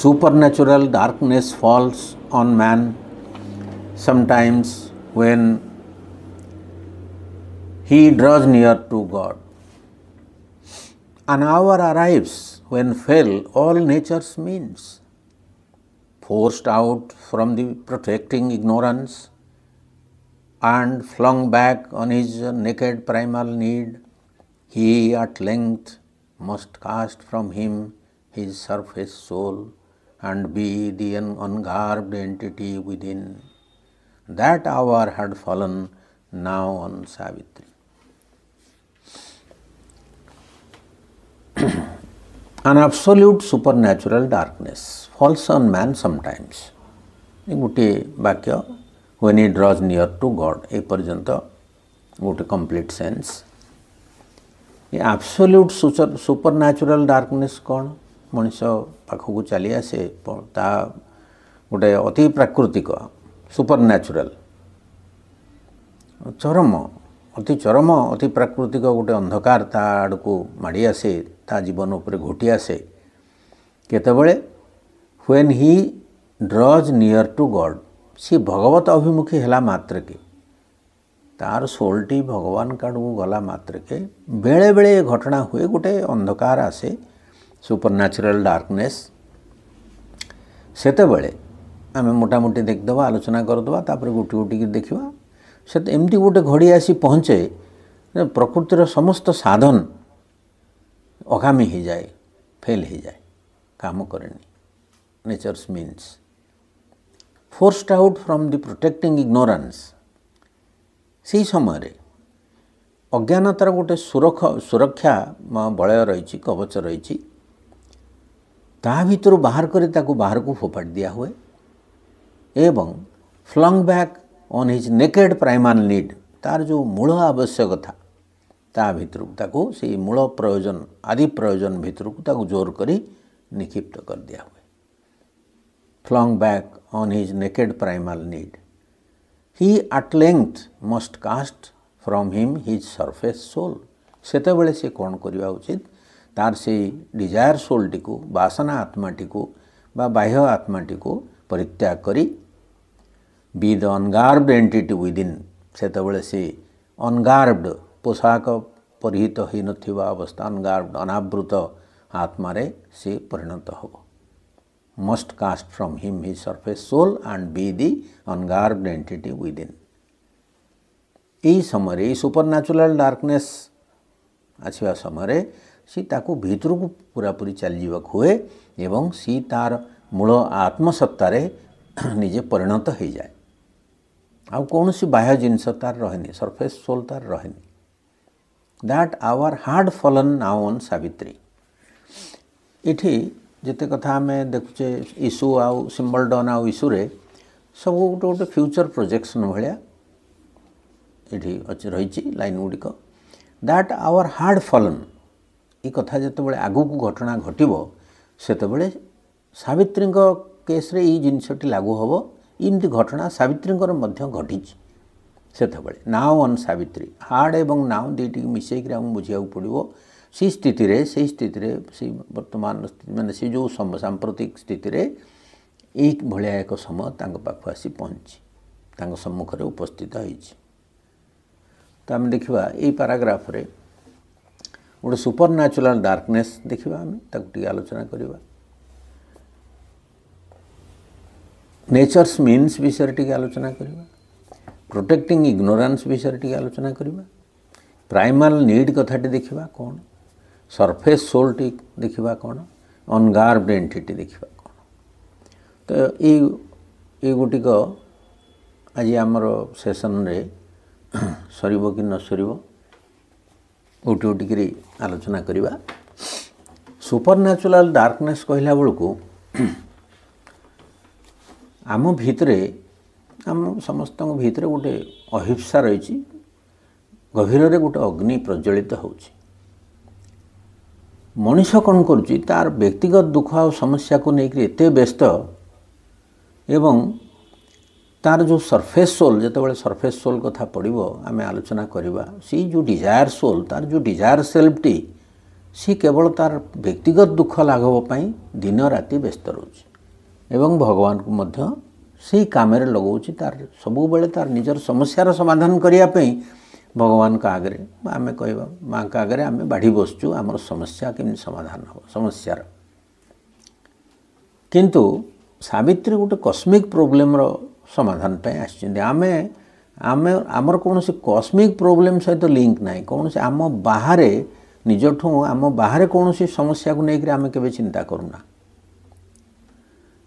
supernatural darkness falls on man sometimes when he draws near to God. An hour arrives when fell all nature's means. Forced out from the protecting ignorance and flung back on his naked primal need, he at length must cast from him his surface soul and be the ungarbed entity within. That hour had fallen now on Savitri. An absolute supernatural darkness falls on man sometimes. ଗୋଟିଏ ବାକ୍ୟ when he draws near to God ଏ ପର୍ଯ୍ୟନ୍ତ ଗୋଟେ complete sense ଏ absolute super natural darkness କ'ଣ ମଣିଷ ପାଖକୁ ଚାଲି ଆସେ ତା ଗୋଟେ ଅତି ପ୍ରାକୃତିକ ସୁପର ନ୍ୟାଚୁରାଲ୍ ଚରମ ଅତି ଚରମ ଅତି ପ୍ରାକୃତିକ ଗୋଟେ ଅନ୍ଧକାର ତା ଆଡ଼କୁ ମାଡ଼ି ଆସେ ତା ଜୀବନ ଉପରେ ଘୋଟି ଆସେ। କେତେବେଳେ? When he draws near to God ସେ ଭଗବତ ଅଭିମୁଖୀ ହେଲା ମାତ୍ରକେ। ତାର ସୋଲ୍ଟି ଭଗବାନଙ୍କ ଆଡ଼କୁ ଗଲା ମାତ୍ରକେ। ବେଳେବେଳେ ଏ ଘଟଣା ହୁଏ ଗୋଟେ ଅନ୍ଧକାର ଆସେ। ସୁପର ନ୍ୟାଚୁରାଲ୍ ଡାର୍କନେସ୍ ସେତେବେଳେ ଆମେ ମୋଟାମୋଟି ଦେଖିଦେବା ଆଲୋଚନା କରିଦେବା ତାପରେ ଗୋଟି ଗୋଟିକି ଦେଖିବା। ସେ ଏମିତି ଗୋଟେ ଘଡ଼ି ଆସି ପହଞ୍ଚେ ପ୍ରକୃତିର ସମସ୍ତ ସାଧନ ଅକାମୀ ହୋଇଯାଏ ଫେଲ୍ ହୋଇଯାଏ କାମ କରେନି। Nature's means forced out from the protecting ignorance ସେହି ସମୟରେ ଅଜ୍ଞାନତାର ଗୋଟେ ସୁରକ୍ଷା ବଳୟ ରହିଛି କବଚ ରହିଛି। ତା ଭିତରୁ ବାହାର କରି ତାକୁ ବାହାରକୁ ଫୋପାଡ଼ି ଦିଆହୁଏ ଏବଂ flung back on his naked primal need ତାର ଯେଉଁ ମୂଳ ଆବଶ୍ୟକତା ତା ଭିତରକୁ ତାକୁ ସେଇ ମୂଳ ପ୍ରୟୋଜନ ଆଦି ପ୍ରୟୋଜନ ଭିତରକୁ ତାକୁ ଜୋର କରି ନିକ୍ଷିପ୍ତ କରିଦିଆ ହୁଏ flung back on his naked primal need. He at length must cast from him his surface soul. ସେତେବେଳେ ସେ କ'ଣ କରିବା ଉଚିତ ତାର ସେଇ ଡିଜାୟାର ସୋଲ୍ଟିକୁ ବାସନା ଆତ୍ମାଟିକୁ ବା ବାହ୍ୟ ଆତ୍ମାଟିକୁ ପରିତ୍ୟାଗ କରି ବି ଦ ଅନଗାର୍ଭଡ ଏଣ୍ଟିଟି ୱିଦିନ୍ ସେତେବେଳେ ସେ ଅନଗାର୍ଭଡ ପୋଷାକ ପରିହିତ ହୋଇନଥିବା ଅବସ୍ଥା ଅନଗାର୍ଭଡ ଅନାବୃତ ଆତ୍ମାରେ ସେ ପରିଣତ ହେବ must cast from him his surface soul and be the ungarbed entity within. এই ସମୟରେ ଏଇ ସୁପର ନ୍ୟାଚୁରାଲ୍ ଡାର୍କନେସ୍ ଆସିବା ସମୟରେ ସେ ତାକୁ ଭିତରକୁ ପୁରାପୁରି ଚାଲିଯିବାକୁ ହୁଏ ଏବଂ ସେ ତାର ମୂଳ ଆତ୍ମସତ୍ତାରେ ନିଜେ ପରିଣତ ହୋଇଯାଏ ଆଉ କୌଣସି ବାହ୍ୟ ଜିନିଷ ତାର ରହେନି ସର୍ଫେସ୍ ସୋଲ୍ ତାର ରହେନି that our hard fallen now on Savitri ଏଠି ଯେତେ କଥା ଆମେ ଦେଖୁଛେ ଇସ୍ୟୁ ଆଉ ସିମ୍ବଲ ଡନ୍ ଆଉ ଇସ୍ୟୁରେ ସବୁ ଗୋଟେ ଗୋଟେ ଫ୍ୟୁଚର୍ ପ୍ରୋଜେକ୍ସନ୍ ଭଳିଆ ଏଠି ଅଛି ରହିଛି ଲାଇନ୍ ଗୁଡ଼ିକ ଦ୍ୟାଟ୍ ଆୱାର ହାର୍ଡ଼ ଫଲନ୍ ଏ କଥା ଯେତେବେଳେ ଆଗକୁ ଘଟଣା ଘଟିବ ସେତେବେଳେ ସାବିତ୍ରୀଙ୍କ କେସ୍ରେ ଏଇ ଜିନିଷଟି ଲାଗୁ ହେବ। ଏମିତି ଘଟଣା ସାବିତ୍ରୀଙ୍କର ମଧ୍ୟ ଘଟିଛି ସେତେବେଳେ। Now on Savitri. ହାର୍ଡ଼ ଏବଂ ନାଓ ଦୁଇଟିକୁ ମିଶାଇକିରି ଆମକୁ ବୁଝିବାକୁ ପଡ଼ିବ। ସେଇ ସ୍ଥିତିରେ ସେଇ ସ୍ଥିତିରେ ସେଇ ବର୍ତ୍ତମାନ ମାନେ ସେ ଯେଉଁ ସାମ୍ପ୍ରତିକ ସ୍ଥିତିରେ ଏଇ ଭଳିଆ ଏକ ସମୟ ତାଙ୍କ ପାଖକୁ ଆସି ପହଞ୍ଚିଛି ତାଙ୍କ ସମ୍ମୁଖରେ ଉପସ୍ଥିତ ହୋଇଛି। ତ ଆମେ ଦେଖିବା ଏଇ ପାରାଗ୍ରାଫରେ ଗୋଟେ ସୁପର ନ୍ୟାଚୁରାଲ୍ ଡାର୍କନେସ୍ ଦେଖିବା ଆମେ ତାକୁ ଟିକେ ଆଲୋଚନା କରିବା। ନେଚର୍ସ ମିନ୍ସ ବିଷୟରେ ଟିକେ ଆଲୋଚନା କରିବା। ପ୍ରୋଟେକ୍ଟିଂ ଇଗ୍ନୋରାନ୍ସ ବିଷୟରେ ଟିକେ ଆଲୋଚନା କରିବା। ପ୍ରାଇମାଲ ନିଡ୍ କଥାଟି ଦେଖିବା କ'ଣ? ସର୍ଫେସ୍ ସୋଲ୍ଟି ଦେଖିବା କ'ଣ? ଅନଗାର୍ଭଡ ଏଣ୍ଟିଟି ଦେଖିବା କ'ଣ? ତ ଏଇ ଏଇଗୁଡ଼ିକ ଆଜି ଆମର ସେସନ୍ରେ ସରିବ କି ନ ସରିବ ଉଠି ଉଠିକିରି ଆଲୋଚନା କରିବା ସୁପର ନ୍ୟାଚୁରାଲ୍ ଡାର୍କନେସ୍ କହିଲା ବେଳକୁ ଆମ ଭିତରେ ଆମ ସମସ୍ତଙ୍କ ଭିତରେ ଗୋଟେ ଅହିଂସା ରହିଛି ଗଭୀରରେ ଗୋଟେ ଅଗ୍ନି ପ୍ରଜ୍ୱଳିତ ହେଉଛି। ମଣିଷ କ'ଣ କରୁଛି ତାର ବ୍ୟକ୍ତିଗତ ଦୁଃଖ ଆଉ ସମସ୍ୟାକୁ ନେଇକରି ଏତେ ବ୍ୟସ୍ତ ଏବଂ ତାର ଯେଉଁ ସର୍ଫେସ୍ ସୋଲ୍ ଯେତେବେଳେ ସର୍ଫେସ୍ ସୋଲ୍ କଥା ପଡ଼ିବ ଆମେ ଆଲୋଚନା କରିବା ସେଇ ଯେଉଁ ଡିଜାୟାର ସୋଲ୍ ତାର ଯେଉଁ ଡିଜାୟାର ସେଲ୍ଫଟି ସେ କେବଳ ତାର ବ୍ୟକ୍ତିଗତ ଦୁଃଖ ଲାଘବ ପାଇଁ ଦିନ ରାତି ବ୍ୟସ୍ତ ରହୁଛି ଏବଂ ଭଗବାନଙ୍କୁ ମଧ୍ୟ ସେଇ କାମରେ ଲଗାଉଛି ତାର ସବୁବେଳେ ତାର ନିଜର ସମସ୍ୟାର ସମାଧାନ କରିବା ପାଇଁ ଭଗବାନଙ୍କ ଆଗରେ ଆମେ କହିବା ମାଆଙ୍କ ଆଗରେ ଆମେ ବାଢ଼ି ବସୁଛୁ ଆମର ସମସ୍ୟା କେମିତି ସମାଧାନ ହେବ ସମସ୍ୟାର କିନ୍ତୁ ସାବିତ୍ରୀ ଗୋଟେ କସ୍ମିକ୍ ପ୍ରୋବ୍ଲେମର ସମାଧାନ ପାଇଁ ଆସିଛନ୍ତି। ଆମେ ଆମେ ଆମର କୌଣସି କସ୍ମିକ୍ ପ୍ରୋବ୍ଲେମ୍ ସହିତ ଲିଙ୍କ ନାହିଁ। କୌଣସି ଆମ ବାହାରେ ନିଜଠୁ ଆମ ବାହାରେ କୌଣସି ସମସ୍ୟାକୁ ନେଇକରି ଆମେ କେବେ ଚିନ୍ତା କରୁନା।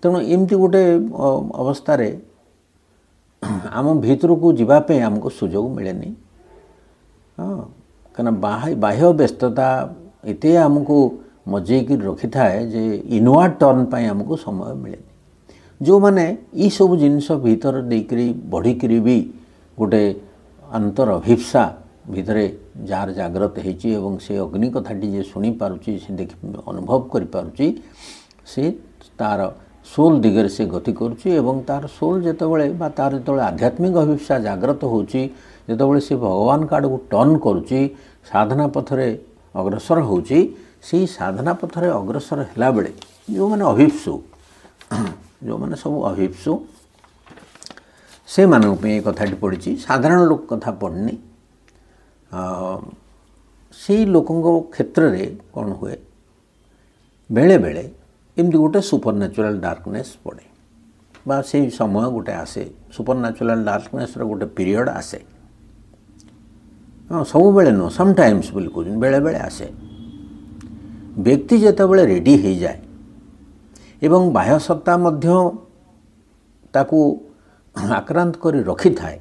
ତେଣୁ ଏମିତି ଗୋଟେ ଅବସ୍ଥାରେ ଆମ ଭିତରକୁ ଯିବା ପାଇଁ ଆମକୁ ସୁଯୋଗ ମିଳେନି। ହଁ କାରଣ ବାହ୍ୟ ବ୍ୟସ୍ତତା ଏତେ ଆମକୁ ମଜେଇକି ରଖିଥାଏ ଯେ ଇନୱାର୍ଡ଼ ଟର୍ନ ପାଇଁ ଆମକୁ ସମୟ ମିଳେନି। ଯେଉଁମାନେ ଏଇସବୁ ଜିନିଷ ଭିତରେ ଦେଇକରି ବଢ଼ିକିରି ବି ଗୋଟେ ଅନ୍ତର ଅଭିପ୍ସା ଭିତରେ ଯାହାର ଜାଗ୍ରତ ହେଇଛି ଏବଂ ସେ ଅଗ୍ନି କଥାଟି ଯେ ଶୁଣିପାରୁଛି ସେ ଦେଖି ଅନୁଭବ କରିପାରୁଛି ସେ ତା'ର ସୋଲ୍ ଦିଗରେ ସେ ଗତି କରୁଛି ଏବଂ ତା'ର ସୋଲ୍ ଯେତେବେଳେ ବା ତା'ର ଯେତେବେଳେ ଆଧ୍ୟାତ୍ମିକ ଅଭିପ୍ସା ଜାଗ୍ରତ ହେଉଛି ଯେତେବେଳେ ସେ ଭଗବାନଙ୍କ ଆଡ଼କୁ ଟର୍ନ କରୁଛି ସାଧନା ପଥରେ ଅଗ୍ରସର ହେଉଛି ସେଇ ସାଧନା ପଥରେ ଅଗ୍ରସର ହେଲାବେଳେ ଯେଉଁମାନେ ଅଭିପ୍ସୁ ଯେଉଁମାନେ ସବୁ ଅଭିପ୍ସୁ ସେମାନଙ୍କ ପାଇଁ ଏ କଥାଟି ପଡ଼ିଛି। ସାଧାରଣ ଲୋକ କଥା ପଡ଼ିନି ସେଇ ଲୋକଙ୍କ କ୍ଷେତ୍ରରେ କ'ଣ ହୁଏ? ବେଳେବେଳେ ଏମିତି ଗୋଟେ ସୁପର ନ୍ୟାଚୁରାଲ୍ ଡାର୍କନେସ୍ ପଡ଼େ। ବା ସେଇ ସମୟ ଗୋଟେ ଆସେ ସୁପର ନ୍ୟାଚୁରାଲ୍ ଡାର୍କନେସ୍ର ଗୋଟେ ପିରିୟଡ଼ ଆସେ। ହଁ ସବୁବେଳେ ନୁହଁ ସମଟାଇମ୍ସ ବୋଲି କହୁଛନ୍ତି ବେଳେବେଳେ ଆସେ। ବ୍ୟକ୍ତି ଯେତେବେଳେ ରେଡ଼ି ହୋଇଯାଏ ଏବଂ ବାହ୍ୟ ସତ୍ତା ମଧ୍ୟ ତାକୁ ଆକ୍ରାନ୍ତ କରି ରଖିଥାଏ।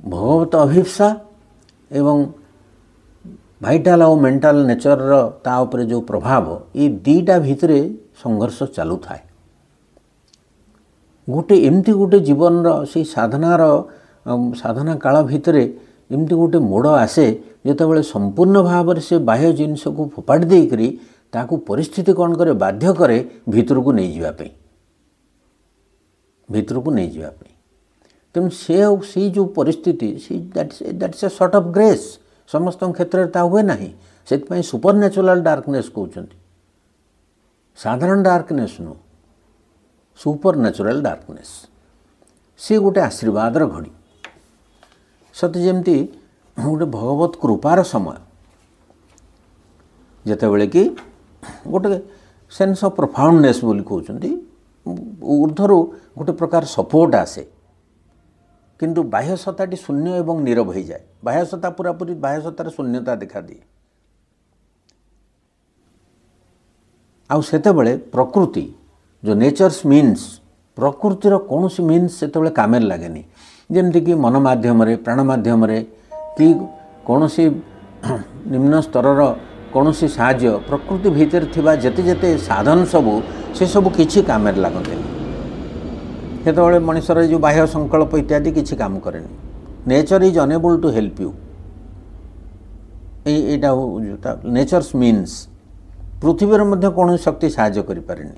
ଭଗବତ ଅଭିପ୍ସା ଏବଂ ଭାଇଟାଲ୍ ଆଉ ମେଣ୍ଟାଲ୍ ନେଚରର ତା ଉପରେ ଯେଉଁ ପ୍ରଭାବ ଏ ଦୁଇଟା ଭିତରେ ସଂଘର୍ଷ ଚାଲୁଥାଏ। ଗୋଟେ ଏମିତି ଗୋଟେ ଜୀବନର ସେଇ ସାଧନାର ସାଧନା କାଳ ଭିତରେ ଏମିତି ଗୋଟେ ମୋଡ଼ ଆସେ ଯେତେବେଳେ ସମ୍ପୂର୍ଣ୍ଣ ଭାବରେ ସେ ବାହ୍ୟ ଜିନିଷକୁ ଫୋପାଡ଼ି ଦେଇକରି ତାକୁ ପରିସ୍ଥିତି କ'ଣ କରେ ବାଧ୍ୟ କରେ ଭିତରକୁ ନେଇଯିବା ପାଇଁ। ଭିତରକୁ ନେଇଯିବା ପାଇଁ। ତେଣୁ ସେ ଆଉ ସେଇ ଯେଉଁ ପରିସ୍ଥିତି ସେଇ that's a sort of grace ସମସ୍ତଙ୍କ କ୍ଷେତ୍ରରେ ତାହା ହୁଏ ନାହିଁ। ସେଥିପାଇଁ ସୁପର ନ୍ୟାଚୁରାଲ୍ ଡାର୍କନେସ୍ କହୁଛନ୍ତି। ସାଧାରଣ ଡାର୍କନେସ୍ ନୁହଁ। ସୁପର ନ୍ୟାଚୁରାଲ୍ ଡାର୍କନେସ୍ ସିଏ ଗୋଟେ ଆଶୀର୍ବାଦର ଘଡ଼ି। ସତେ ଯେମିତି ଗୋଟେ ଭଗବତ କୃପାର ସମୟ। ଯେତେବେଳେ କି ଗୋଟେ ସେନ୍ସ ଅଫ୍ ପ୍ରଫାଉଣ୍ଡନେସ୍ ବୋଲି କହୁଛନ୍ତି। ଉର୍ଦ୍ଧ୍ୱରୁ ଗୋଟେ ପ୍ରକାର ସପୋର୍ଟ ଆସେ। କିନ୍ତୁ ବାହ୍ୟ ସତ୍ତାଟି ଶୂନ୍ୟ ଏବଂ ନିରବ ହୋଇଯାଏ। ବାହ୍ୟ ସତ୍ତା ପୁରାପୁରି ବାହ୍ୟ ସତ୍ତାର ଶୂନ୍ୟତା ଦେଖାଦିଏ ଆଉ ସେତେବେଳେ ପ୍ରକୃତି ଯେଉଁ ନେଚର୍ସ ମିନ୍ସ ପ୍ରକୃତିର କୌଣସି ମିନ୍ସ ସେତେବେଳେ କାମରେ ଲାଗେନି। ଯେମିତିକି ମନ ମାଧ୍ୟମରେ ପ୍ରାଣ ମାଧ୍ୟମରେ କି କୌଣସି ନିମ୍ନ ସ୍ତରର କୌଣସି ସାହାଯ୍ୟ ପ୍ରକୃତି ଭିତରେ ଥିବା ଯେତେ ଯେତେ ସାଧନ ସବୁ ସେସବୁ କିଛି କାମରେ ଲାଗନ୍ତିନି। ସେତେବେଳେ ମଣିଷର ଏ ଯେଉଁ ବାହ୍ୟ ସଂକଳ୍ପ ଇତ୍ୟାଦି କିଛି କାମ କରେନି nature is unable to help you ଏଇ ଏଇଟା ନେଚର୍ସ ମିନ୍ସ ପୃଥିବୀର ମଧ୍ୟ କୌଣସି ଶକ୍ତି ସାହାଯ୍ୟ କରିପାରେନି।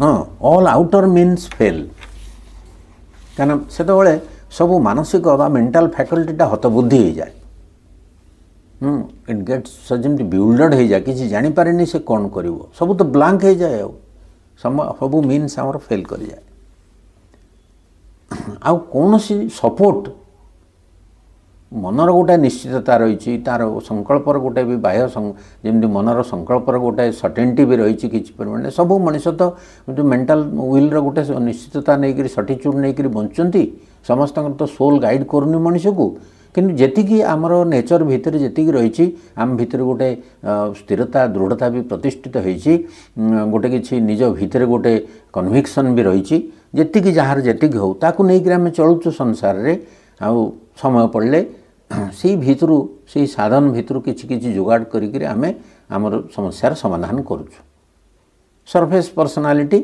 ହଁ ଅଲ୍ ଆଉଟର୍ ମିନ୍ସ ଫେଲ୍ କାରଣ ସେତେବେଳେ ସବୁ ମାନସିକ ବା ମେଣ୍ଟାଲ ଫ୍ୟାକଲ୍ଟିଟା ହତବୁଦ୍ଧି ହେଇଯାଏ। ଇଟ୍ ଗେଟ୍ସ ଯେମିତି ବିଲ୍ଡେଡ୍ ହେଇଯାଏ କିଛି ଜାଣିପାରେନି ସେ କ'ଣ କରିବ। ସବୁ ତ ବ୍ଲାଙ୍କ ହେଇଯାଏ ଆଉ। ସବୁ ମିନ୍ସ ଆମର ଫେଲ୍ କରିଯାଏ। ଆଉ କୌଣସି ସପୋର୍ଟ ମନର ଗୋଟେ ନିଶ୍ଚିତତା ରହିଛି ତା'ର ସଂକଳ୍ପର ଗୋଟେ ବି ବାହ୍ୟ ଯେମିତି ମନର ସଂକଳ୍ପର ଗୋଟେ ସର୍ଟେନିଟି ବି ରହିଛି କିଛି ପରିମାଣରେ ସବୁ ମଣିଷ ତ ଯେଉଁ ମେଣ୍ଟାଲ ୱିଲ୍ର ଗୋଟେ ନିଶ୍ଚିତତା ନେଇକରି ସର୍ଟିଚ୍ୟୁଡ଼ ନେଇକରି ବଞ୍ଚୁଛନ୍ତି ସମସ୍ତଙ୍କର ତ ସୋଲ୍ ଗାଇଡ଼ କରୁନି ମଣିଷକୁ। କିନ୍ତୁ ଯେତିକି ଆମର ନେଚର ଭିତରେ ଯେତିକି ରହିଛି ଆମ ଭିତରେ ଗୋଟେ ସ୍ଥିରତା ଦୃଢ଼ତା ବି ପ୍ରତିଷ୍ଠିତ ହୋଇଛି ଗୋଟେ କିଛି ନିଜ ଭିତରେ ଗୋଟେ କନଭିକ୍ସନ୍ ବି ରହିଛି ଯେତିକି ଯାହାର ଯେତିକି ହେଉ ତାକୁ ନେଇକରି ଆମେ ଚଳୁଛୁ ସଂସାରରେ ଆଉ ସମୟ ପଡ଼ିଲେ ସେଇ ଭିତରୁ ସେଇ ସାଧନ ଭିତରୁ କିଛି କିଛି ଯୋଗାଡ଼ କରିକିରି ଆମେ ଆମର ସମସ୍ୟାର ସମାଧାନ କରୁଛୁ। ସର୍ଫେସ୍ ପର୍ସନାଲିଟି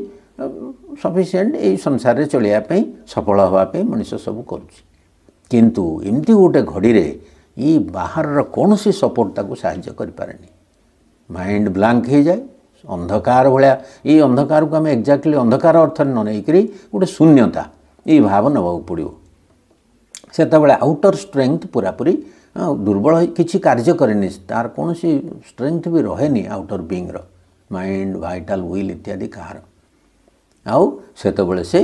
ସଫିସିଏଣ୍ଟ ଏଇ ସଂସାରରେ ଚଳିବା ପାଇଁ ସଫଳ ହେବା ପାଇଁ ମଣିଷ ସବୁ କରୁଛି। କିନ୍ତୁ ଏମିତି ଗୋଟେ ଘଡ଼ିରେ ଏଇ ବାହାରର କୌଣସି ସପୋର୍ଟ ତାକୁ ସାହାଯ୍ୟ କରିପାରେନି। ମାଇଣ୍ଡ ବ୍ଲାଙ୍କ ହେଇଯାଏ ଅନ୍ଧକାର ଭଳିଆ ଏଇ ଅନ୍ଧକାରକୁ ଆମେ ଏକ୍ଜାକ୍ଟଲି ଅନ୍ଧକାର ଅର୍ଥରେ ନ ନେଇକରି ଗୋଟେ ଶୂନ୍ୟତା ଏଇ ଭାବ ନେବାକୁ ପଡ଼ିବ। ସେତେବେଳେ ଆଉଟର ଷ୍ଟ୍ରେଙ୍ଗଥ ପୁରାପୁରି ଦୁର୍ବଳ କିଛି କାର୍ଯ୍ୟ କରେନି ତାର କୌଣସି ଷ୍ଟ୍ରେଙ୍ଗଥ ବି ରହେନି ଆଉଟର ବିଙ୍ଗର ମାଇଣ୍ଡ ଭାଇଟାଲ ୱିଲ୍ ଇତ୍ୟାଦି କାହାର। ଆଉ ସେତେବେଳେ ସେ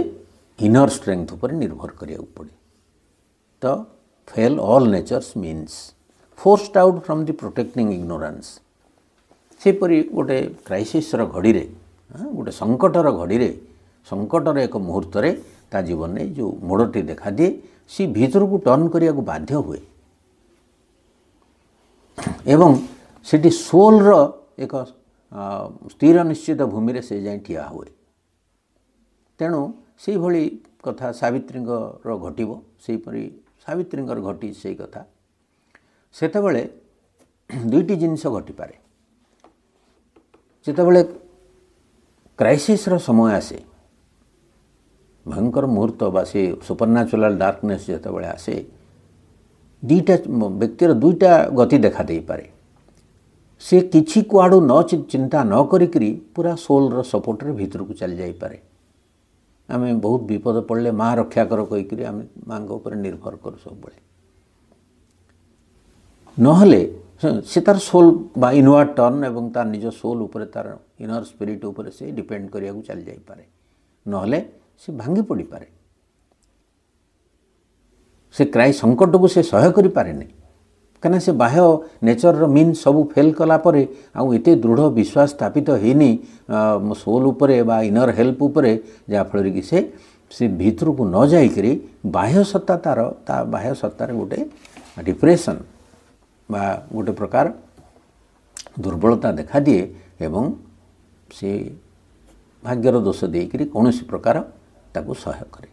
ଇନର ଷ୍ଟ୍ରେଙ୍ଗଥ ଉପରେ ନିର୍ଭର କରିବାକୁ ପଡ଼େ। Fail all nature's means forced out from the protecting ignorance ସେପରି ଗୋଟେ କ୍ରାଇସିସ୍ର ଘଡ଼ିରେ ଗୋଟେ ସଙ୍କଟର ଘଡ଼ିରେ ସଙ୍କଟର ଏକ ମୁହୂର୍ତ୍ତରେ ତା ଜୀବନରେ ଯେଉଁ ମୋଡ଼ଟି ଦେଖାଦିଏ ସେ ଭିତରକୁ ଟର୍ନ କରିବାକୁ ବାଧ୍ୟ ହୁଏ ଏବଂ ସେଠି ସୋଲ୍ର ଏକ ସ୍ଥିର ନିଶ୍ଚିତ ଭୂମିରେ ସେ ଯାଇ ଠିଆ ହୁଏ ତେଣୁ ସେଇଭଳି କଥା ସାବିତ୍ରୀଙ୍କର ଘଟିବ ସେହିପରି ସାବିତ୍ରୀଙ୍କର ଘଟି ସେଇ କଥା। ସେତେବେଳେ ଦୁଇଟି ଜିନିଷ ଘଟିପାରେ। ଯେତେବେଳେ କ୍ରାଇସିସ୍ର ସମୟ ଆସେ ଭୟଙ୍କର ମୁହୂର୍ତ୍ତ ବା ସେ ସୁପରନ୍ୟାଚୁରାଲ୍ ଡାର୍କନେସ୍ ଯେତେବେଳେ ଆସେ ଦୁଇଟା ବ୍ୟକ୍ତିର ଦୁଇଟା ଗତି ଦେଖା ଦେଇପାରେ। ସେ କିଛି କୁଆଡ଼ୁ ନ ଚିନ୍ତା ନ କରିକିରି ପୁରା ସୋଲ୍ର ସପୋର୍ଟରେ ଭିତରକୁ ଚାଲି ଯାଇପାରେ ଆମେ ବହୁତ ବିପଦ ପଡ଼ିଲେ ମା ରକ୍ଷା କର କହିକିରି ଆମେ ମାଙ୍କ ଉପରେ ନିର୍ଭର କରୁ ସବୁବେଳେ। ନହେଲେ ସେ ତାର ସୋଲ୍ ବା ଇନୱାର୍ଡ଼ ଟର୍ନ ଏବଂ ତାର ନିଜ ସୋଲ୍ ଉପରେ ତାର ଇନର ସ୍ପିରିଟ୍ ଉପରେ ସେ ଡିପେଣ୍ଡ କରିବାକୁ ଚାଲି ଯାଇପାରେ। ନହେଲେ ସେ ଭାଙ୍ଗି ପଡ଼ିପାରେ। ସେ କ୍ରାଇ ସଙ୍କଟକୁ ସେ ସହ୍ୟ କରିପାରେନି। କାହିଁକିନା ସେ ବାହ୍ୟ ନେଚରର ମିନ୍ ସବୁ ଫେଲ୍ କଲା ପରେ ଆଉ ଏତେ ଦୃଢ଼ ବିଶ୍ୱାସ ସ୍ଥାପିତ ହେଇନି ସୋଲ୍ ଉପରେ ବା ଇନର ହେଲ୍ପ ଉପରେ ଯାହାଫଳରେ କି ସେ ସେ ଭିତରକୁ ନ ଯାଇକରି ବାହ୍ୟ ସତ୍ତା ତା'ର ତା ବାହ୍ୟ ସତ୍ତାରେ ଗୋଟେ ଡିପ୍ରେସନ୍ ବା ଗୋଟେ ପ୍ରକାର ଦୁର୍ବଳତା ଦେଖାଦିଏ ଏବଂ ସେ ଭାଗ୍ୟର ଦୋଷ ଦେଇକରି କୌଣସି ପ୍ରକାର ତାକୁ ସହାୟ କରେ।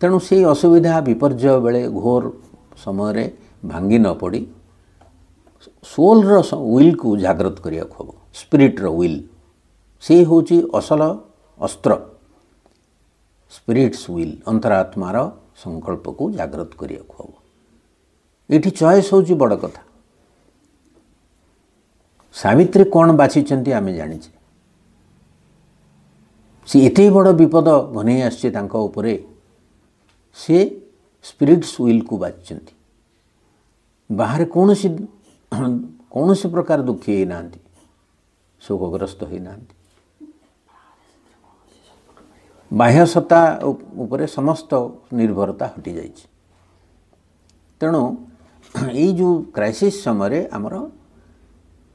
ତେଣୁ ସେଇ ଅସୁବିଧା ବିପର୍ଯ୍ୟୟ ବେଳେ ଘୋର ସମୟରେ ଭାଙ୍ଗି ନ ପଡ଼ି ସୋଲ୍ର ୱିଲ୍କୁ ଜାଗ୍ରତ କରିବାକୁ ହେବ। ସ୍ପିରିଟ୍ର ୱିଲ୍ ସେ ହେଉଛି ଅସଲ ଅସ୍ତ୍ର। ସ୍ପିରିଟ୍ସ ୱିଲ୍ ଅନ୍ତରାତ୍ମାର ସଂକଳ୍ପକୁ ଜାଗ୍ରତ କରିବାକୁ ହେବ। ଏଠି ଚଏସ୍ ହେଉଛି ବଡ଼ କଥା। ସାବିତ୍ରୀ କ'ଣ ବାଛିଛନ୍ତି ଆମେ ଜାଣିଛେ। ସେ ଏତେ ବଡ଼ ବିପଦ ଘନେଇ ଆସିଛି ତାଙ୍କ ଉପରେ। ସେ ସ୍ପିରିଟ୍ସ ୱିଲ୍କୁ ବାଛିଛନ୍ତି। ବାହାରେ କୌଣସି କୌଣସି ପ୍ରକାର ଦୁଃଖୀ ହେଇନାହାନ୍ତି ଶୋକଗ୍ରସ୍ତ ହୋଇନାହାନ୍ତି। ବାହ୍ୟ ସତ୍ତା ଉପରେ ସମସ୍ତ ନିର୍ଭରତା ହଟିଯାଇଛି ତେଣୁ ଏଇ ଯେଉଁ କ୍ରାଇସିସ୍ ସମୟରେ ଆମର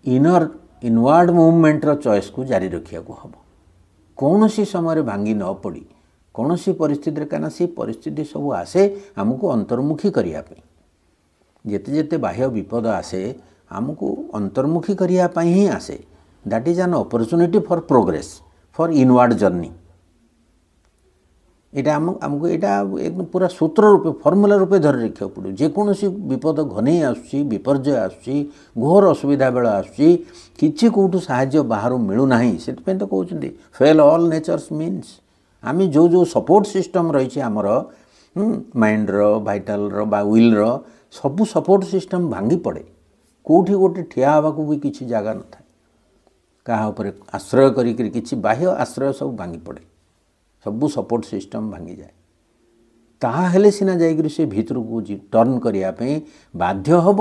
ଇନର ଇନୱାର୍ଡ଼ ମୁଭମେଣ୍ଟର ଚଏସ୍କୁ ଜାରି ରଖିବାକୁ ହେବ। କୌଣସି ସମୟରେ ଭାଙ୍ଗି ନ ପଡ଼ି କୌଣସି ପରିସ୍ଥିତିରେ କାହିଁକିନା ସେ ପରିସ୍ଥିତି ସବୁ ଆସେ ଆମକୁ ଅନ୍ତର୍ମୁଖୀ କରିବା ପାଇଁ। ଯେତେ ଯେତେ ବାହ୍ୟ ବିପଦ ଆସେ ଆମକୁ ଅନ୍ତର୍ମୁଖୀ କରିବା ପାଇଁ ହିଁ ଆସେ। That is an opportunity for progress for inward journey ଏଇଟା ଆମ ଆମକୁ ଏଇଟା ପୁରା ସୂତ୍ର ରୂପେ ଫର୍ମୁଲା ରୂପେ ଧରି ରଖିବାକୁ ପଡ଼ିବ ଯେକୌଣସି ବିପଦ ଘନେଇ ଆସୁଛି ବିପର୍ଯ୍ୟୟ ଆସୁଛି ଘୋର ଅସୁବିଧା ବେଳ ଆସୁଛି କିଛି କେଉଁଠୁ ସାହାଯ୍ୟ ବାହାରୁ ମିଳୁନାହିଁ ସେଥିପାଇଁ ତ କହୁଛନ୍ତି ଫେଲ୍ ଅଲ୍ ନେଚର୍ସ ମିନ୍ସ ଆମେ ଯେଉଁ ଯେଉଁ ସପୋର୍ଟ ସିଷ୍ଟମ୍ ରହିଛି ଆମର ମାଇଣ୍ଡର ଭାଇଟାଲର ବା ୱିଲ୍ର ସବୁ ସପୋର୍ଟ ସିଷ୍ଟମ୍ ଭାଙ୍ଗି ପଡ଼େ କେଉଁଠି ଗୋଟେ ଠିଆ ହେବାକୁ ବି କିଛି ଜାଗା ନଥାଏ କାହା ଉପରେ ଆଶ୍ରୟ କରିକିରି କିଛି ବାହ୍ୟ ଆଶ୍ରୟ ସବୁ ଭାଙ୍ଗି ପଡ଼େ ସବୁ ସପୋର୍ଟ ସିଷ୍ଟମ୍ ଭାଙ୍ଗିଯାଏ ତାହା ହେଲେ ସିନା ଯାଇକରି ସେ ଭିତରକୁ ଟର୍ନ କରିବା ପାଇଁ ବାଧ୍ୟ ହେବ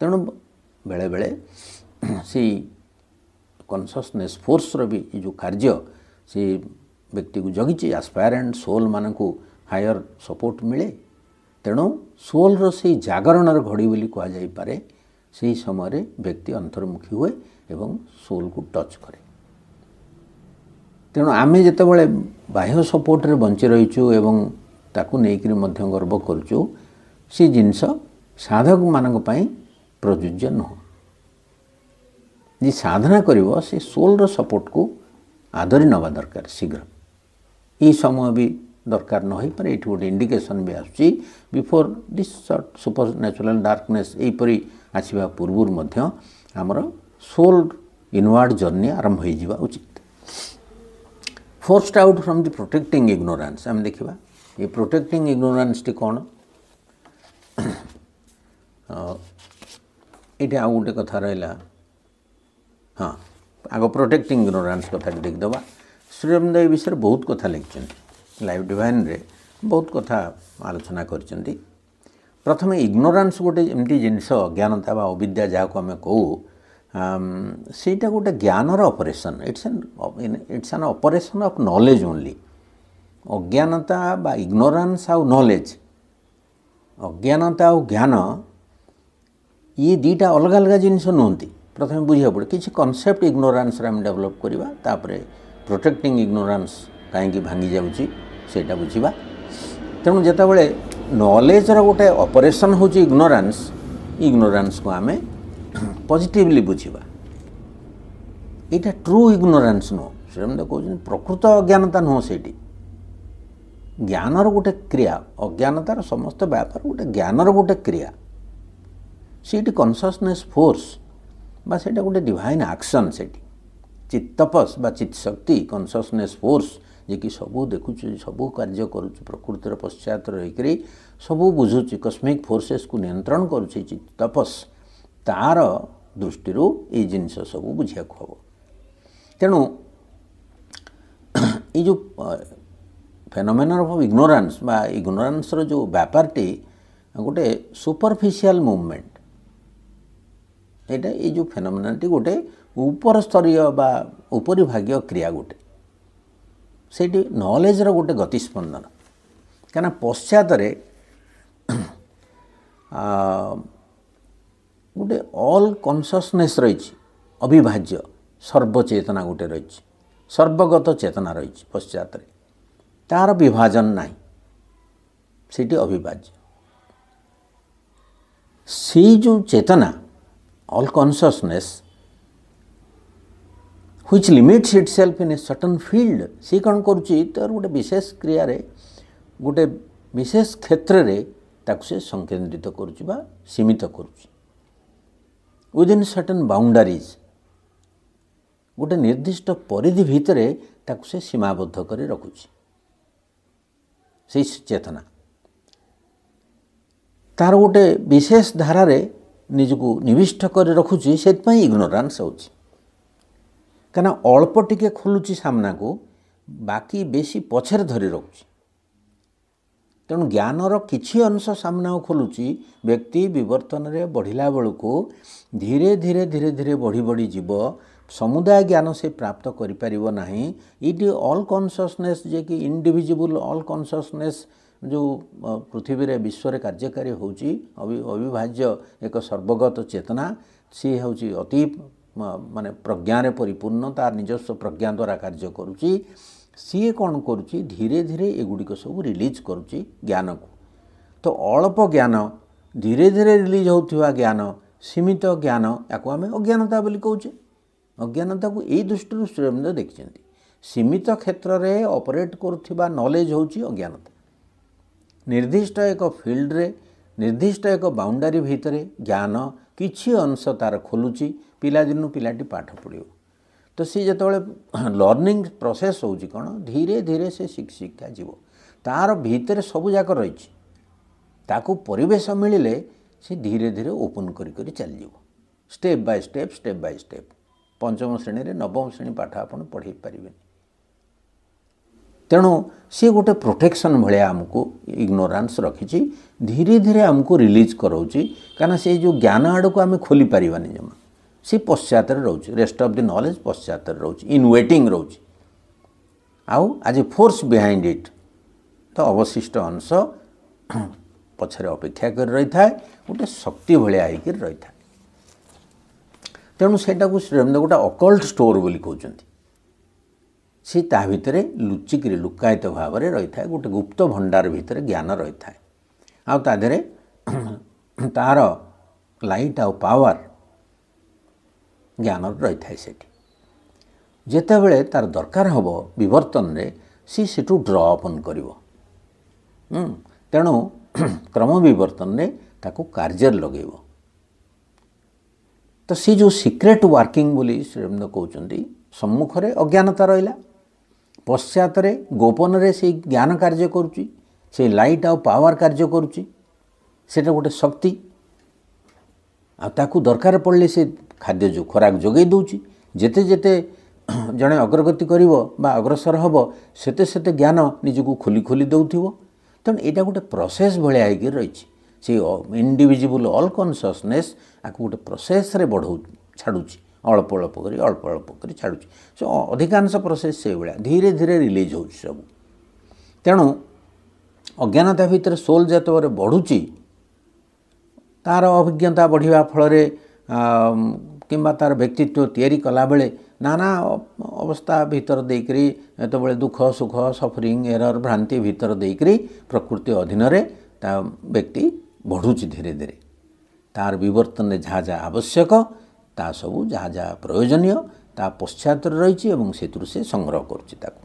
ତେଣୁ ବେଳେବେଳେ ସେଇ କନସିୟସନେସ୍ ଫୋର୍ସର ବି ଏ ଯେଉଁ କାର୍ଯ୍ୟ ସେ ବ୍ୟକ୍ତିକୁ ଜଗିଛି ଆସ୍ପାୟାରାଣ୍ଟ ସୋଲ୍ମାନଙ୍କୁ ହାୟର ସପୋର୍ଟ ମିଳେ ତେଣୁ ସୋଲ୍ର ସେଇ ଜାଗରଣର ଘଡ଼ି ବୋଲି କୁହାଯାଇପାରେ ସେହି ସମୟରେ ବ୍ୟକ୍ତି ଅନ୍ତର୍ମୁଖୀ ହୁଏ ଏବଂ ସୋଲ୍କୁ ଟଚ୍ କରେ। ତେଣୁ ଆମେ ଯେତେବେଳେ ବାହ୍ୟ ସପୋର୍ଟରେ ବଞ୍ଚି ରହିଛୁ ଏବଂ ତାକୁ ନେଇକରି ମଧ୍ୟ ଗର୍ବ କରୁଛୁ ସେ ଜିନିଷ ସାଧକମାନଙ୍କ ପାଇଁ ପ୍ରଯୁଜ୍ୟ ନୁହଁ। ଯିଏ ସାଧନା କରିବ ସେ ସୋଲ୍ର ସପୋର୍ଟକୁ ଆଦରି ନେବା ଦରକାର ଶୀଘ୍ର। ଏଇ ସମୟ ବି ଦରକାର ନ ହୋଇପାରେ ଏଇଠି ଗୋଟେ ଇଣ୍ଡିକେସନ୍ ବି ଆସୁଛି। Before this sort supernatural darkness ଏହିପରି ଆସିବା ପୂର୍ବରୁ ମଧ୍ୟ ଆମର ସୋଲ୍ ଇନୱାର୍ଡ଼ ଜର୍ଣ୍ଣି ଆରମ୍ଭ ହୋଇଯିବା ଉଚିତ। Forced out from the protecting ignorance ଆମେ ଦେଖିବା ଏ ପ୍ରୋଟେକ୍ଟିଂ ଇଗ୍ନୋରାନ୍ସଟି କ'ଣ? ଏଇଠି ଆଉ ଗୋଟେ କଥା ରହିଲା। ହଁ ଆଗ ପ୍ରୋଟେକ୍ଟିଂ ଇଗ୍ନୋରାନ୍ସ କଥାଟି ଦେଖିଦେବା। ଶ୍ରୀରମଦ ଏ ବିଷୟରେ ବହୁତ କଥା ଲେଖିଛନ୍ତି। ଲାଇଭ୍ ଡିଭାଇନ୍ରେ ବହୁତ କଥା ଆଲୋଚନା କରିଛନ୍ତି। ପ୍ରଥମେ ଇଗ୍ନୋରାନ୍ସ ଗୋଟେ ଏମିତି ଜିନିଷ ଅଜ୍ଞାନତା ବା ଅବିଦ୍ୟା ଯାହାକୁ ଆମେ କହୁ ସେଇଟା ଗୋଟେ ଜ୍ଞାନର operation. It's it's an operation of knowledge only ଅଜ୍ଞାନତା ବା ଇଗ୍ନୋରାନ୍ସ ଆଉ ନଲେଜ୍ ଅଜ୍ଞାନତା ଆଉ ଜ୍ଞାନ ଇଏ ଦୁଇଟା ଅଲଗା ଅଲଗା ଜିନିଷ ନୁହନ୍ତି। ପ୍ରଥମେ ବୁଝିବାକୁ ପଡ଼େ କିଛି କନସେପ୍ଟ ଇଗ୍ନୋରାନ୍ସରେ ଆମେ ଡେଭଲପ୍ କରିବା ତାପରେ ପ୍ରୋଟେକ୍ଟିଂ ଇଗ୍ନୋରାନ୍ସ କାହିଁକି ଭାଙ୍ଗି ଯାଉଛି ସେଇଟା ବୁଝିବା। ତେଣୁ ଯେତେବେଳେ ନଲେଜର ଗୋଟେ ଅପରେସନ୍ ହେଉଛି ଇଗ୍ନୋରାନ୍ସ ଇଗ୍ନୋରାନ୍ସକୁ ଆମେ ପଜିଟିଭଲି ବୁଝିବା। ଏଇଟା ଟ୍ରୁ ଇଗ୍ନୋରାନ୍ସ ନୁହଁ। ସେମିତି କହୁଛନ୍ତି ପ୍ରକୃତ ଅଜ୍ଞାନତା ନୁହଁ ସେଇଠି। ଜ୍ଞାନର ଗୋଟେ କ୍ରିୟା ଅଜ୍ଞାନତାର ସମସ୍ତ ବ୍ୟାପାର ଗୋଟେ ଜ୍ଞାନର ଗୋଟେ କ୍ରିୟା। ସେଇଠି କନସିୟସନେସ୍ ଫୋର୍ସ ବା ସେଇଟା ଗୋଟେ ଡିଭାଇନ୍ ଆକ୍ସନ୍ ସେଇଠି। ଚିତ୍ତପସ୍ ବା ଚିତ୍ଶକ୍ତି କନସିୟସନେସ୍ ଫୋର୍ସ ଯିଏକି ସବୁ ଦେଖୁଛୁ ସବୁ କାର୍ଯ୍ୟ କରୁଛୁ ପ୍ରକୃତିର ପଶ୍ଚାତରେ ରହିକରି ସବୁ ବୁଝୁଛି କସ୍ମିକ୍ ଫୋର୍ସେସ୍କୁ ନିୟନ୍ତ୍ରଣ କରୁଛି ଚିତ୍ତପସ୍ ତା'ର ଦୃଷ୍ଟିରୁ ଏଇ ଜିନିଷ ସବୁ ବୁଝିବାକୁ ହେବ। ତେଣୁ ଏଇ ଯେଉଁ ଫେନୋମେନର ଅଫ୍ ଇଗ୍ନୋରାନ୍ସ ବା ଇଗ୍ନୋରାନ୍ସର ଯେଉଁ ବ୍ୟାପାରଟି ଗୋଟେ ସୁପରଫିସିଆଲ ମୁଭମେଣ୍ଟ ଏଇଟା ଏଇ ଯେଉଁ ଫେନୋମେନାଟି ଗୋଟେ ଉପର ସ୍ତରୀୟ ବା ଉପରି ଭାଗ୍ୟ କ୍ରିୟା ଗୋଟେ। ସେଇଠି ନଲେଜର ଗୋଟେ ଗତିସ୍ପନ୍ଦନ। କାହିଁକିନା ପଶ୍ଚାତରେ ଗୋଟେ ଅଲ୍ କନସିୟସନେସ୍ ରହିଛି ଅବିଭାଜ୍ୟ ସର୍ବଚେତନା ଗୋଟେ ରହିଛି ସର୍ବଗତ ଚେତନା ରହିଛି ପଶ୍ଚାତରେ। ତା'ର ବିଭାଜନ ନାହିଁ ସେଇଠି ଅବିଭାଜ୍ୟ। ସେଇ ଯେଉଁ ଚେତନା all consciousness which limits itself in a certain field ସେ କ'ଣ କରୁଛି ତା'ର ଗୋଟେ ବିଶେଷ କ୍ରିୟାରେ ଗୋଟେ ବିଶେଷ କ୍ଷେତ୍ରରେ ତାକୁ ସେ ସଂକେନ୍ଦ୍ରିତ କରୁଛି ବା ସୀମିତ କରୁଛି ୱିଦିନ୍ ସଟନ୍ ବାଉଣ୍ଡାରିଜ୍ ଗୋଟେ ନିର୍ଦ୍ଦିଷ୍ଟ ପରିଧି ଭିତରେ ତାକୁ ସେ ସୀମାବଦ୍ଧ କରି ରଖୁଛି ସେଇ ଚେତନା ତା'ର ଗୋଟେ ବିଶେଷ ଧାରାରେ ନିଜକୁ ନିବିଷ୍ଟ କରି ରଖୁଛି ସେଥିପାଇଁ ଇଗ୍ନୋରାନ୍ସ ହେଉଛି କାହିଁକିନା ଅଳ୍ପ ଟିକେ ଖୋଲୁଛି ସାମ୍ନାକୁ ବାକି ବେଶୀ ପଛରେ ଧରି ରଖୁଛି। ତେଣୁ ଜ୍ଞାନର କିଛି ଅଂଶ ସାମ୍ନାକୁ ଖୋଲୁଛି ବ୍ୟକ୍ତି ବିବର୍ତ୍ତନରେ ବଢ଼ିଲା ବେଳକୁ ଧୀରେ ଧୀରେ ଧୀରେ ଧୀରେ ବଢ଼ି ବଢ଼ି ଯିବ। ସମୁଦାୟ ଜ୍ଞାନ ସେ ପ୍ରାପ୍ତ କରିପାରିବ ନାହିଁ। ଏଇଠି ଅଲ୍ କନସିୟସନେସ୍ ଯିଏକି ଇଣ୍ଡିଭିଜୁବୁଲ୍ ଅଲ୍ କନସିୟସନେସ୍ ଯେଉଁ ପୃଥିବୀରେ ବିଶ୍ୱରେ କାର୍ଯ୍ୟକାରୀ ହେଉଛି ଅବିଭାଜ୍ୟ ଏକ ସର୍ବଗତ ଚେତନା ସିଏ ହେଉଛି ଅତି ମାନେ ପ୍ରଜ୍ଞାରେ ପରିପୂର୍ଣ୍ଣ ତା ନିଜସ୍ୱ ପ୍ରଜ୍ଞା ଦ୍ୱାରା କାର୍ଯ୍ୟ କରୁଛି। ସିଏ କ'ଣ କରୁଛି? ଧୀରେ ଧୀରେ ଏଗୁଡ଼ିକ ସବୁ ରିଲିଜ୍ କରୁଛି ଜ୍ଞାନକୁ। ତ ଅଳ୍ପ ଜ୍ଞାନ ଧୀରେ ଧୀରେ ରିଲିଜ୍ ହେଉଥିବା ଜ୍ଞାନ ସୀମିତ ଜ୍ଞାନ ୟାକୁ ଆମେ ଅଜ୍ଞାନତା ବୋଲି କହୁଛେ। ଅଜ୍ଞାନତାକୁ ଏଇ ଦୃଷ୍ଟିରୁ ଶ୍ରୀରବିନ୍ଦ ଦେଖିଛନ୍ତି। ସୀମିତ କ୍ଷେତ୍ରରେ ଅପରେଟ୍ କରୁଥିବା ନଲେଜ୍ ହେଉଛି ଅଜ୍ଞାନତା। ନିର୍ଦ୍ଦିଷ୍ଟ ଏକ ଫିଲ୍ଡରେ ନିର୍ଦ୍ଦିଷ୍ଟ ଏକ ବାଉଣ୍ଡାରୀ ଭିତରେ ଜ୍ଞାନ କିଛି ଅଂଶ ତା'ର ଖୋଲୁଛି। ପିଲାଦିନୁ ପିଲାଟି ପାଠ ପଢ଼ିବ। ତ ସେ ଯେତେବେଳେ ଲର୍ଣ୍ଣିଂ ପ୍ରୋସେସ୍ ହେଉଛି କ'ଣ ଧୀରେ ଧୀରେ ସେ ଶିକ୍ଷା ଯିବ। ତା'ର ଭିତରେ ସବୁଯାକ ରହିଛି। ତାକୁ ପରିବେଶ ମିଳିଲେ ସେ ଧୀରେ ଧୀରେ ଓପନ୍ କରି କରି ଚାଲିଯିବ। Step by step step by step ପଞ୍ଚମ ଶ୍ରେଣୀରେ ନବମ ଶ୍ରେଣୀ ପାଠ ଆପଣ ପଢ଼ାଇ ପାରିବେନି। ତେଣୁ ସିଏ ଗୋଟେ ପ୍ରୋଟେକ୍ସନ୍ ଭଳିଆ ଆମକୁ ଇଗ୍ନୋରାନ୍ସ ରଖିଛି। ଧୀରେ ଧୀରେ ଆମକୁ ରିଲିଜ୍ କରାଉଛି। କାହିଁକିନା ସେଇ ଯେଉଁ ଜ୍ଞାନ ଆଡ଼କୁ ଆମେ ଖୋଲି ପାରିବାନି ଜମା। ସେ ପଶ୍ଚାତରେ ରହୁଛି ରେଷ୍ଟ ଅଫ୍ ଦି ନଲେଜ୍ ପଶ୍ଚାତରେ ରହୁଛି ଇନ୍ ୱେଟିଂ ରହୁଛି। ଆଉ ଆଜି ଫୋର୍ସ ବିହାଇଣ୍ଡ ଇଟ୍ ତ ଅବଶିଷ୍ଟ ଅଂଶ ପଛରେ ଅପେକ୍ଷା କରି ରହିଥାଏ ଗୋଟେ ଶକ୍ତି ଭଳିଆ ହେଇକିରି ରହିଥାଏ। ତେଣୁ ସେଇଟାକୁ ଶ୍ରୀରବିନ୍ଦ ଗୋଟେ ଅକଲ୍ଟ ଷ୍ଟୋର୍ ବୋଲି କହୁଛନ୍ତି। ସେ ତା ଭିତରେ ଲୁଚିକିରି ଲୁକାୟିତ ଭାବରେ ରହିଥାଏ ଗୋଟେ ଗୁପ୍ତ ଭଣ୍ଡାର ଭିତରେ ଜ୍ଞାନ ରହିଥାଏ। ଆଉ ତା ଦେହରେ ତା'ର ଲାଇଟ୍ ଆଉ ପାୱାର ଜ୍ଞାନ ରହିଥାଏ ସେଠି। ଯେତେବେଳେ ତା'ର ଦରକାର ହେବ ବିବର୍ତ୍ତନରେ ସିଏ ସେଠୁ ଡ୍ର ଅପନ୍ କରିବ। ତେଣୁ କ୍ରମ ବିବର୍ତ୍ତନରେ ତାକୁ କାର୍ଯ୍ୟରେ ଲଗାଇବ। ତ ସେ ଯେଉଁ ସିକ୍ରେଟ୍ ୱାର୍କିଂ ବୋଲି ଶ୍ରୀରବିନ୍ଦ କହୁଛନ୍ତି ସମ୍ମୁଖରେ ଅଜ୍ଞାନତା ରହିଲା। ପଶ୍ଚାତରେ ଗୋପନରେ ସେଇ ଜ୍ଞାନ କାର୍ଯ୍ୟ କରୁଛି ସେଇ ଲାଇଟ୍ ଆଉ ପାୱାର କାର୍ଯ୍ୟ କରୁଛି। ସେଇଟା ଗୋଟେ ଶକ୍ତି। ଆଉ ତାକୁ ଦରକାର ପଡ଼ିଲେ ସେ ଖାଦ୍ୟ ଯେଉଁ ଖୋରାକ ଯୋଗାଇ ଦେଉଛି ଯେତେ ଯେତେ ଜଣେ ଅଗ୍ରଗତି କରିବ ବା ଅଗ୍ରସର ହେବ ସେତେ ସେତେ ଜ୍ଞାନ ନିଜକୁ ଖୋଲି ଖୋଲି ଦେଉଥିବ। ତେଣୁ ଏଇଟା ଗୋଟେ ପ୍ରୋସେସ୍ ଭଳିଆ ହେଇକି ରହିଛି। ସେ ଇଣ୍ଡିଭିଜୁଆଲ୍ ଅଲ୍ କନସିୟସନେସ୍ ଆକୁ ଗୋଟେ ପ୍ରୋସେସ୍ରେ ବଢ଼ଉ ଛାଡ଼ୁଛି। ଅଳ୍ପ ଅଳ୍ପ କରି ଅଳ୍ପ ଅଳ୍ପ କରି ଛାଡ଼ୁଛି। ସେ ଅଧିକାଂଶ ପ୍ରୋସେସ୍ ସେଇଭଳିଆ ଧୀରେ ଧୀରେ ରିଲିଜ୍ ହେଉଛି ସବୁ। ତେଣୁ ଅଜ୍ଞାନତା ଭିତରେ ସୋଲ୍ ଯେତେବେଳେ ବଢ଼ୁଛି ତା'ର ଅଭିଜ୍ଞତା ବଢ଼ିବା ଫଳରେ କିମ୍ବା ତା'ର ବ୍ୟକ୍ତିତ୍ୱ ତିଆରି କଲାବେଳେ ନାନା ଅବସ୍ଥା ଭିତର ଦେଇକରି ଯେତେବେଳେ ଦୁଃଖ ସୁଖ ସଫରିଂ ଏରର ଭ୍ରାନ୍ତି ଭିତର ଦେଇକରି ପ୍ରକୃତି ଅଧୀନରେ ତା ବ୍ୟକ୍ତି ବଢ଼ୁଛି ଧୀରେ ଧୀରେ। ତା'ର ବିବର୍ତ୍ତନରେ ଯାହା ଯାହା ଆବଶ୍ୟକ ତା ସବୁ ଯାହା ଯାହା ପ୍ରୟୋଜନୀୟ ତା ପଶ୍ଚାତରେ ରହିଛି ଏବଂ ସେଥିରୁ ସେ ସଂଗ୍ରହ କରୁଛି ତାକୁ।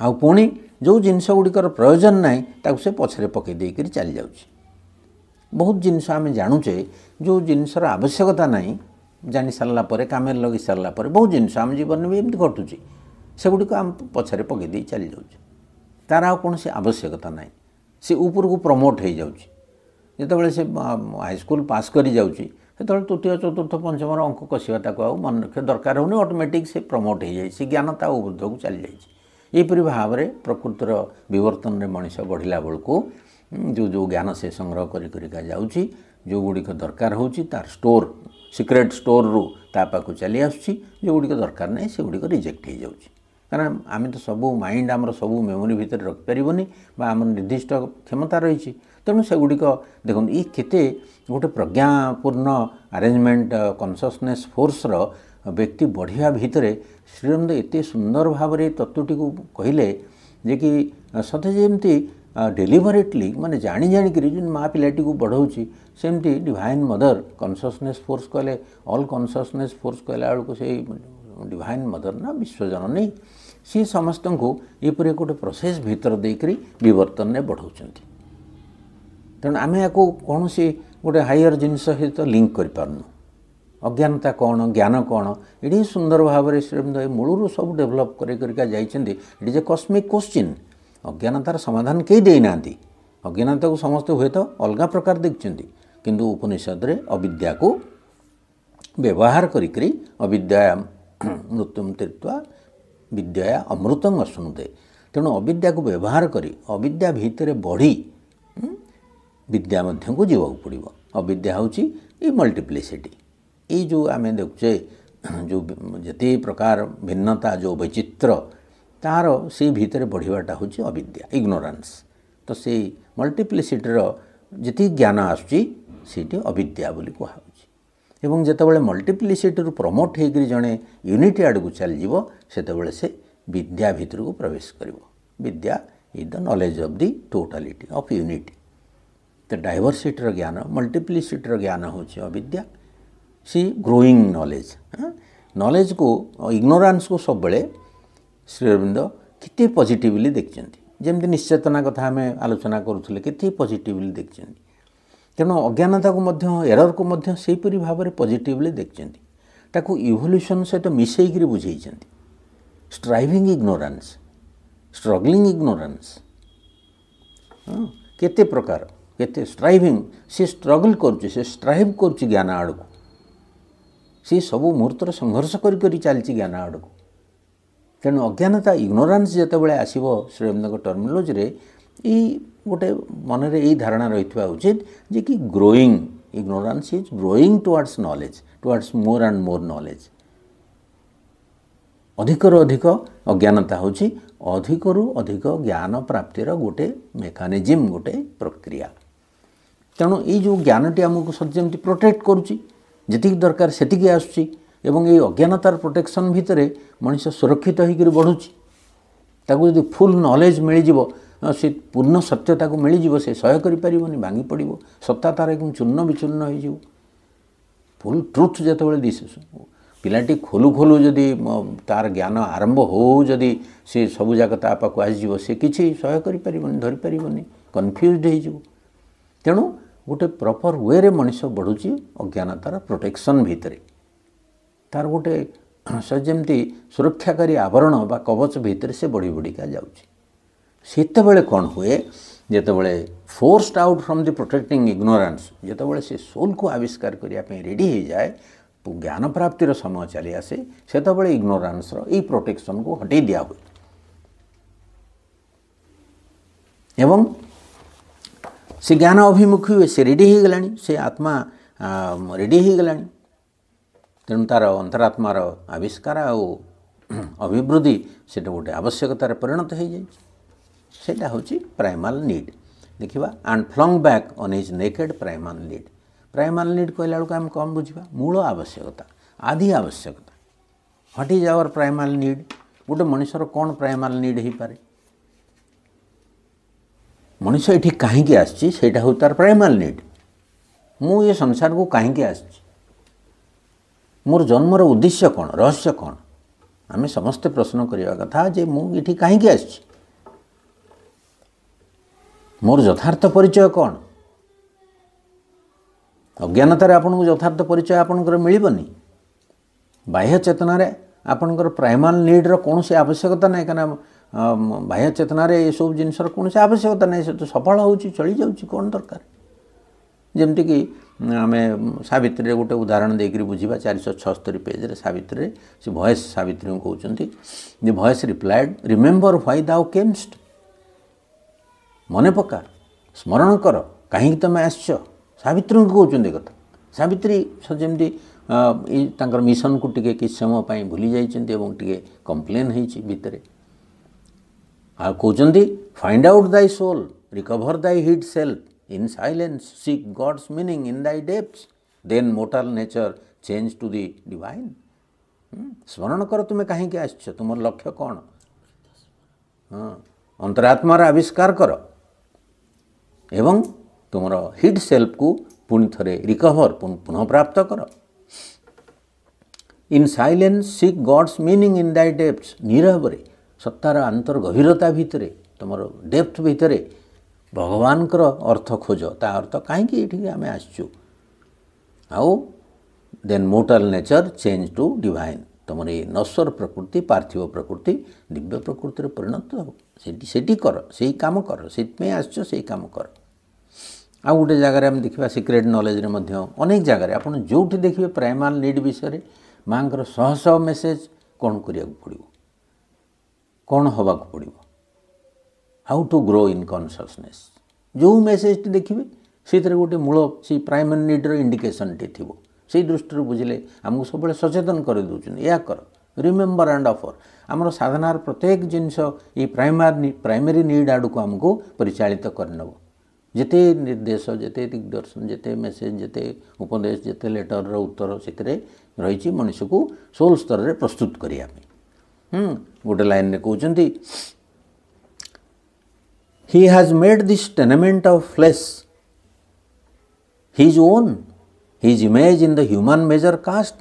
ଆଉ ପୁଣି ଯେଉଁ ଜିନିଷ ଗୁଡ଼ିକର ପ୍ରୟୋଜନ ନାହିଁ ତାକୁ ସେ ପଛରେ ପକାଇ ଦେଇକରି ଚାଲିଯାଉଛି। ବହୁତ ଜିନିଷ ଆମେ ଜାଣୁଛେ ଯେଉଁ ଜିନିଷର ଆବଶ୍ୟକତା ନାହିଁ ଜାଣି ସାରିଲା ପରେ କାମରେ ଲଗାଇ ସାରିଲା ପରେ ବହୁତ ଜିନିଷ ଆମ ଜୀବନରେ ବି ଏମିତି ଘଟୁଛି ସେଗୁଡ଼ିକ ଆମେ ପଛରେ ପକାଇ ଦେଇ ଚାଲିଯାଉଛୁ ତା'ର ଆଉ କୌଣସି ଆବଶ୍ୟକତା ନାହିଁ ସେ ଉପରକୁ ପ୍ରମୋଟ୍ ହୋଇଯାଉଛି ଯେତେବେଳେ ସେ ହାଇସ୍କୁଲ ପାସ୍ କରିଯାଉଛି ସେତେବେଳେ ତୃତୀୟ ଚତୁର୍ଥ ପଞ୍ଚମର ଅଙ୍କ କଷିବା ତାକୁ ଆଉ ମନେ ରଖିବା ଦରକାର ହେଉନି ଅଟୋମେଟିକ୍ ସେ ପ୍ରମୋଟ୍ ହୋଇଯାଇଛି ସେ ଜ୍ଞାନ ତା ଉର୍ଦ୍ଧ୍ୱକୁ ଚାଲିଯାଇଛି ଏହିପରି ଭାବରେ ପ୍ରକୃତିର ବିବର୍ତ୍ତନରେ ମଣିଷ ବଢ଼ିଲା ବେଳକୁ ଯେଉଁ ଯେଉଁ ଜ୍ଞାନ ସେ ସଂଗ୍ରହ କରି କରିକା ଯାଉଛି ଯେଉଁଗୁଡ଼ିକ ଦରକାର ହେଉଛି ତାର ଷ୍ଟୋର୍ ସିକ୍ରେଟ୍ ଷ୍ଟୋର୍ରୁ ତା ପାଖକୁ ଚାଲି ଆସୁଛି ଯେଉଁଗୁଡ଼ିକ ଦରକାର ନାହିଁ ସେଗୁଡ଼ିକ ରିଜେକ୍ଟ ହୋଇଯାଉଛି କାରଣ ଆମେ ତ ସବୁ ମାଇଣ୍ଡ ଆମର ସବୁ ମେମୋରି ଭିତରେ ରଖିପାରିବନି ବା ଆମର ନିର୍ଦ୍ଦିଷ୍ଟ କ୍ଷମତା ରହିଛି ତେଣୁ ସେଗୁଡ଼ିକ ଦେଖନ୍ତୁ ଇଏ କେତେ ଗୋଟେ ପ୍ରଜ୍ଞାପୂର୍ଣ୍ଣ ଆରେଞ୍ଜମେଣ୍ଟ କନସିୟସନେସ୍ ଫୋର୍ସର ବ୍ୟକ୍ତି ବଢ଼ିବା ଭିତରେ ଶ୍ରୀରନ୍ଦ ଏତେ ସୁନ୍ଦର ଭାବରେ ତତ୍ତ୍ୱଟିକୁ କହିଲେ ଯେ କି ସତେ ଯେମିତି ଡେଲିଭରେଟଲି ମାନେ ଜାଣି ଜାଣିକିରି ଯେମିତି ମା ପିଲାଟିକୁ ବଢ଼ଉଛି ସେମିତି ଡିଭାଇନ୍ ମଦର କନସିୟସନେସ୍ ଫୋର୍ସ କହିଲେ ଅଲ୍ କନସିୟସନେସ୍ ଫୋର୍ସ କହିଲା ବେଳକୁ ସେଇ ଡିଭାଇନ୍ ମଦର ନା ବିଶ୍ୱଜନନୀ ସିଏ ସମସ୍ତଙ୍କୁ ଏପରି ଗୋଟେ ପ୍ରୋସେସ୍ ଭିତର ଦେଇକରି ବିବର୍ତ୍ତନରେ ବଢ଼ାଉଛନ୍ତି ତେଣୁ ଆମେ ୟାକୁ କୌଣସି ଗୋଟେ ହାଇୟର ଜିନିଷ ସହିତ ଲିଙ୍କ କରିପାରୁନୁ ଅଜ୍ଞାନତା କ'ଣ ଜ୍ଞାନ କ'ଣ ଏଠି ସୁନ୍ଦର ଭାବରେ ଶ୍ରୀରବିନ୍ଦ ଏ ମୂଳରୁ ସବୁ ଡେଭଲପ୍ କରି କରିକା ଯାଇଛନ୍ତି it is a cosmic question ଅଜ୍ଞାନତାର ସମାଧାନ କେହି ଦେଇନାହାନ୍ତି। ଅଜ୍ଞାନତାକୁ ସମସ୍ତେ ହୁଏତ ଅଲଗା ପ୍ରକାର ଦେଖିଛନ୍ତି। କିନ୍ତୁ ଉପନିଷଦରେ ଅବିଦ୍ୟାକୁ ବ୍ୟବହାର କରିକିରି ଅବିଦ୍ୟା ମୃତ୍ୟୁମ ତୀର୍ତ୍ୱା ବିଦ୍ୟା ଅମୃତଂ ଅଶୁଣୁତେ ତେଣୁ ଅବିଦ୍ୟାକୁ ବ୍ୟବହାର କରି ଅବିଦ୍ୟା ଭିତରେ ବଢ଼ି ବିଦ୍ୟା ମଧ୍ୟକୁ ଯିବାକୁ ପଡ଼ିବ। ଅବିଦ୍ୟା ହେଉଛି ଏଇ ମଲ୍ଟିପ୍ଲିସିଟି ଏଇ ଯେଉଁ ଆମେ ଦେଖୁଛେ ଯେଉଁ ଯେତେ ପ୍ରକାର ଭିନ୍ନତା ଯେଉଁ ବୈଚିତ୍ର୍ୟ ତାହାର ସେଇ ଭିତରେ ବଢ଼ିବାଟା ହେଉଛି ଅବିଦ୍ୟା ଇଗ୍ନୋରାନ୍ସ ତ ସେଇ ମଲ୍ଟିପ୍ଲିସିଟିର ଯେତିକି ଜ୍ଞାନ ଆସୁଛି ସେଇଠି ଅବିଦ୍ୟା ବୋଲି କୁହାହେଉଛି ଏବଂ ଯେତେବେଳେ ମଲ୍ଟିପ୍ଲିସିଟିରୁ ପ୍ରମୋଟ୍ ହେଇକରି ଜଣେ ୟୁନିଟି ଆଡ଼କୁ ଚାଲିଯିବ ସେତେବେଳେ ସେ ବିଦ୍ୟା ଭିତରକୁ ପ୍ରବେଶ କରିବ ବିଦ୍ୟା is the knowledge of the totality of unity ତ ଡାଇଭର୍ସିଟିର ଜ୍ଞାନ ମଲ୍ଟିପ୍ଲିସିଟିର ଜ୍ଞାନ ହେଉଛି ଅବିଦ୍ୟା ସି ଗ୍ରୋଇଂ ନଲେଜ୍ ନଲେଜକୁ ଇଗ୍ନୋରାନ୍ସକୁ ସବୁବେଳେ ଶ୍ରୀଅରବିନ୍ଦ କେତେ ପଜିଟିଭଲି ଦେଖିଛନ୍ତି? ଯେମିତି ନିଶ୍ଚେତନା କଥା ଆମେ ଆଲୋଚନା କରୁଥିଲେ କେତେ ପଜିଟିଭଲି ଦେଖିଛନ୍ତି? ତେଣୁ ଅଜ୍ଞାନତାକୁ ମଧ୍ୟ ଏରରକୁ ମଧ୍ୟ ସେହିପରି ଭାବରେ ପଜିଟିଭଲି ଦେଖିଛନ୍ତି। ତାକୁ ଇଭଲ୍ୟୁସନ୍ ସହିତ ମିଶାଇକିରି ବୁଝେଇଛନ୍ତି। ଷ୍ଟ୍ରାଇଭିଂ ଇଗ୍ନୋରାନ୍ସ ଷ୍ଟ୍ରଗଲିଂ ଇଗ୍ନୋରାନ୍ସ କେତେ ପ୍ରକାର କେତେ ଷ୍ଟ୍ରାଇଭିଂ ସେ ଷ୍ଟ୍ରଗଲ୍ କରୁଛି ସେ ଷ୍ଟ୍ରାଇଭ୍ କରୁଛି ଜ୍ଞାନ ଆଡ଼କୁ। ସେ ସବୁ ମୁହୂର୍ତ୍ତରେ ସଂଘର୍ଷ କରି କରି ଚାଲିଛି ଜ୍ଞାନ ଆଡ଼କୁ। ତେଣୁ ଅଜ୍ଞାନତା ଇଗ୍ନୋରାନ୍ସ ଯେତେବେଳେ ଆସିବ ଶ୍ରୀରବିନ୍ଦଙ୍କ ଟର୍ମିନୋଲୋଜିରେ ଏଇ ଗୋଟେ ମନରେ ଏଇ ଧାରଣା ରହିଥିବା ଉଚିତ ଯେ କି growing ignorance is growing towards knowledge towards more and more knowledge ଅଧିକରୁ ଅଧିକ ଅଜ୍ଞାନତା ହେଉଛି ଅଧିକରୁ ଅଧିକ ଜ୍ଞାନ ପ୍ରାପ୍ତିର ଗୋଟେ ମେକାନିଜିମ୍ ଗୋଟେ ପ୍ରକ୍ରିୟା। ତେଣୁ ଏଇ ଯେଉଁ ଜ୍ଞାନଟି ଆମକୁ ଯେମିତି ପ୍ରୋଟେକ୍ଟ କରୁଛି ଯେତିକି ଦରକାର ସେତିକି ଆସୁଛି ଏବଂ ଏଇ ଅଜ୍ଞାନତାର ପ୍ରୋଟେକ୍ସନ୍ ଭିତରେ ମଣିଷ ସୁରକ୍ଷିତ ହୋଇକରି ବଢ଼ୁଛି। ତାକୁ ଯଦି ଫୁଲ୍ ନଲେଜ୍ ମିଳିଯିବ ସେ ପୂର୍ଣ୍ଣ ସତ୍ୟ ତାକୁ ମିଳିଯିବ ସେ ସହ୍ୟ କରିପାରିବନି ଭାଙ୍ଗି ପଡ଼ିବ ସତ୍ତା ତା'ର ଏବଂ ଚୂର୍ଣ୍ଣ ବିଚୂର୍ଣ୍ଣ ହୋଇଯିବ। ଫୁଲ୍ ଟ୍ରୁଥ୍ ଯେତେବେଳେ ଦିଶେ ପିଲାଟି ଖୋଲୁ ଖୋଲୁ ଯଦି ତା'ର ଜ୍ଞାନ ଆରମ୍ଭ ହଉ ଯଦି ସେ ସବୁଯାକ ତା ପାଖକୁ ଆସିଯିବ ସେ କିଛି ସହ୍ୟ କରିପାରିବନି ଧରିପାରିବନି କନଫ୍ୟୁଜ୍ଡ ହୋଇଯିବ। ତେଣୁ ଗୋଟେ ପ୍ରପର୍ ୱେରେ ମଣିଷ ବଢ଼ୁଛି ଅଜ୍ଞାନତାର ପ୍ରୋଟେକ୍ସନ୍ ଭିତରେ। ତାର ଗୋଟେ ସେ ଯେମିତି ସୁରକ୍ଷାକାରୀ ଆବରଣ ବା କବଚ ଭିତରେ ସେ ବଢ଼ି ବଢ଼ିକା ଯାଉଛି। ସେତେବେଳେ କ'ଣ ହୁଏ? ଯେତେବେଳେ forced out from the protecting ignorance ଯେତେବେଳେ ସେ ସୋଲ୍କୁ ଆବିଷ୍କାର କରିବା ପାଇଁ ରେଡ଼ି ହୋଇଯାଏ ଜ୍ଞାନ ପ୍ରାପ୍ତିର ସମୟ ଚାଲି ଆସେ ସେତେବେଳେ ଇଗ୍ନୋରାନ୍ସର ଏଇ ପ୍ରୋଟେକ୍ସନ୍କୁ ହଟେଇ ଦିଆହୁଏ ଏବଂ ସେ ଜ୍ଞାନ ଅଭିମୁଖୀ ହୁଏ ସେ ରେଡ଼ି ହେଇଗଲାଣି ସେ ଆତ୍ମା ରେଡ଼ି ହେଇଗଲାଣି। ତେଣୁ ତା'ର ଅନ୍ତରାତ୍ମାର ଆବିଷ୍କାର ଆଉ ଅଭିବୃଦ୍ଧି ସେଇଟା ଗୋଟେ ଆବଶ୍ୟକତାରେ ପରିଣତ ହୋଇଯାଇଛି। ସେଇଟା ହେଉଛି ପ୍ରାଇମାଲ ନିଡ୍ ଦେଖିବା and flung back on is naked primal need primal need କହିଲା ବେଳକୁ ଆମେ କ'ଣ ବୁଝିବା? ମୂଳ ଆବଶ୍ୟକତା ଆଦି ଆବଶ୍ୟକତା। What is our primal need ଗୋଟେ ମଣିଷର କ'ଣ ପ୍ରାଇମାଲ ନିଡ୍ ହେଇପାରେ? ମଣିଷ ଏଠି କାହିଁକି ଆସିଛି? ସେଇଟା ହେଉଛି ତା'ର ପ୍ରାଇମାଲ ନିଡ୍ ମୁଁ ଏ ସଂସାରକୁ କାହିଁକି ଆସିଛି? ମୋର ଜନ୍ମର ଉଦ୍ଦେଶ୍ୟ କ'ଣ ରହସ୍ୟ କ'ଣ? ଆମେ ସମସ୍ତେ ପ୍ରଶ୍ନ କରିବା କଥା ଯେ ମୁଁ ଏଠି କାହିଁକି ଆସିଛି? ମୋର ଯଥାର୍ଥ ପରିଚୟ କ'ଣ? ଅଜ୍ଞାନତାରେ ଆପଣଙ୍କୁ ଯଥାର୍ଥ ପରିଚୟ ଆପଣଙ୍କର ମିଳିବନି? ବାହ୍ୟ ଚେତନାରେ ଆପଣଙ୍କର ପ୍ରାଇମାଲ ନିଡ଼୍ର କୌଣସି ଆବଶ୍ୟକତା ନାହିଁ କାହିଁକିନା ବାହ୍ୟ ଚେତନାରେ ଏସବୁ ଜିନିଷର କୌଣସି ଆବଶ୍ୟକତା ନାହିଁ ସେ ତ ସଫଳ ହେଉଛି ଚଳିଯାଉଛି କ'ଣ ଦରକାର? ଯେମିତିକି ଆମେ ସାବିତ୍ରୀରେ ଗୋଟେ ଉଦାହରଣ ଦେଇକରି ବୁଝିବା ଚାରିଶହ ଛଅସ୍ତରୀ ପେଜ୍ରେ ସାବିତ୍ରୀରେ ସେ ଭଏସ୍ ସାବିତ୍ରୀଙ୍କୁ କହୁଛନ୍ତି ଯେ voice replied remember why thou camest? ମନେ ପକା ସ୍ମରଣ କର କାହିଁକି ତୁମେ ଆସିଛ? ସାବିତ୍ରୀଙ୍କୁ କହୁଛନ୍ତି କଥା। ସାବିତ୍ରୀ ଯେମିତି ଏଇ ତାଙ୍କର ମିଶନକୁ ଟିକେ କିଛି ସମୟ ପାଇଁ ଭୁଲି ଯାଇଛନ୍ତି ଏବଂ ଟିକେ କମ୍ପ୍ଲେନ୍ ହେଇଛି ଭିତରେ। ଆଉ କହୁଛନ୍ତି find out thy soul recover thy hid self in silence seek God's meaning in thy depths then mortal nature change to the divine ସ୍ମରଣ କର ତୁମେ କାହିଁକି ଆସିଛ ତୁମର ଲକ୍ଷ୍ୟ କ'ଣ ହଁ ଅନ୍ତରାତ୍ମାର ଆବିଷ୍କାର କର ଏବଂ ତୁମର ହିଟ୍ ସେଲ୍ଫକୁ ପୁଣି ଥରେ ରିକଭର ପୁନଃପ୍ରାପ୍ତ କର in silence seek God's meaning in thy depth ନିରବରେ ସତ୍ତାର ଆନ୍ତର ଗଭୀରତା ଭିତରେ ତୁମର ଡେପ୍ଥ ଭିତରେ ଭଗବାନଙ୍କର ଅର୍ଥ ଖୋଜ ତା ଅର୍ଥ କାହିଁକି ଏଠିକି ଆମେ ଆସିଛୁ ଆଉ then mortal nature change to divine ତୁମର ଏଇ ନଶ୍ୱର ପ୍ରକୃତି ପାର୍ଥିବ ପ୍ରକୃତି ଦିବ୍ୟ ପ୍ରକୃତିରେ ପରିଣତ ହେବ ସେଠି ସେଠି କର ସେଇ କାମ କର ସେଇଥିପାଇଁ ଆସିଛ ସେଇ କାମ କର ଆଉ ଗୋଟେ ଜାଗାରେ ଆମେ ଦେଖିବା ସିକ୍ରେଟ୍ ନଲେଜରେ ମଧ୍ୟ ଅନେକ ଜାଗାରେ ଆପଣ ଯେଉଁଠି ଦେଖିବେ ପ୍ରାଇମାଲ ନିଡ୍ ବିଷୟରେ ମାଆଙ୍କର ଶହ ଶହ ମେସେଜ୍ କ'ଣ କରିବାକୁ ପଡ଼ିବ କ'ଣ ହେବାକୁ ପଡ଼ିବ how to grow in consciousness ଯେଉଁ ମେସେଜଟି ଦେଖିବେ ସେଥିରେ ଗୋଟେ ମୂଳ ସେଇ ପ୍ରାଇମାରୀ ନିଡ଼୍ର ଇଣ୍ଡିକେସନ୍ଟି ଥିବ ସେଇ ଦୃଷ୍ଟିରୁ ବୁଝିଲେ ଆମକୁ ସବୁବେଳେ ସଚେତନ କରିଦେଉଛନ୍ତି ଏହା କର ରିମେମ୍ବର ଆଣ୍ଡ ଅଫର୍ ଆମର ସାଧନାର ପ୍ରତ୍ୟେକ ଜିନିଷ ଏଇ ପ୍ରାଇମାରୀ ପ୍ରାଇମେରୀ ନିଡ୍ ଆଡ଼କୁ ଆମକୁ ପରିଚାଳିତ କରିନେବ ଯେତେ ନିର୍ଦ୍ଦେଶ ଯେତେ ଦିଗ୍ଦର୍ଶନ ଯେତେ ମେସେଜ ଯେତେ ଉପଦେଶ ଯେତେ ଲେଟରର ଉତ୍ତର ସେଥିରେ ରହିଛି ମଣିଷକୁ ସୋଲ୍ ସ୍ତରରେ ପ୍ରସ୍ତୁତ କରିବା ପାଇଁ ଗୋଟେ ଲାଇନ୍ରେ କହୁଛନ୍ତି he has made this tenement of flesh his own his image in the human measure cast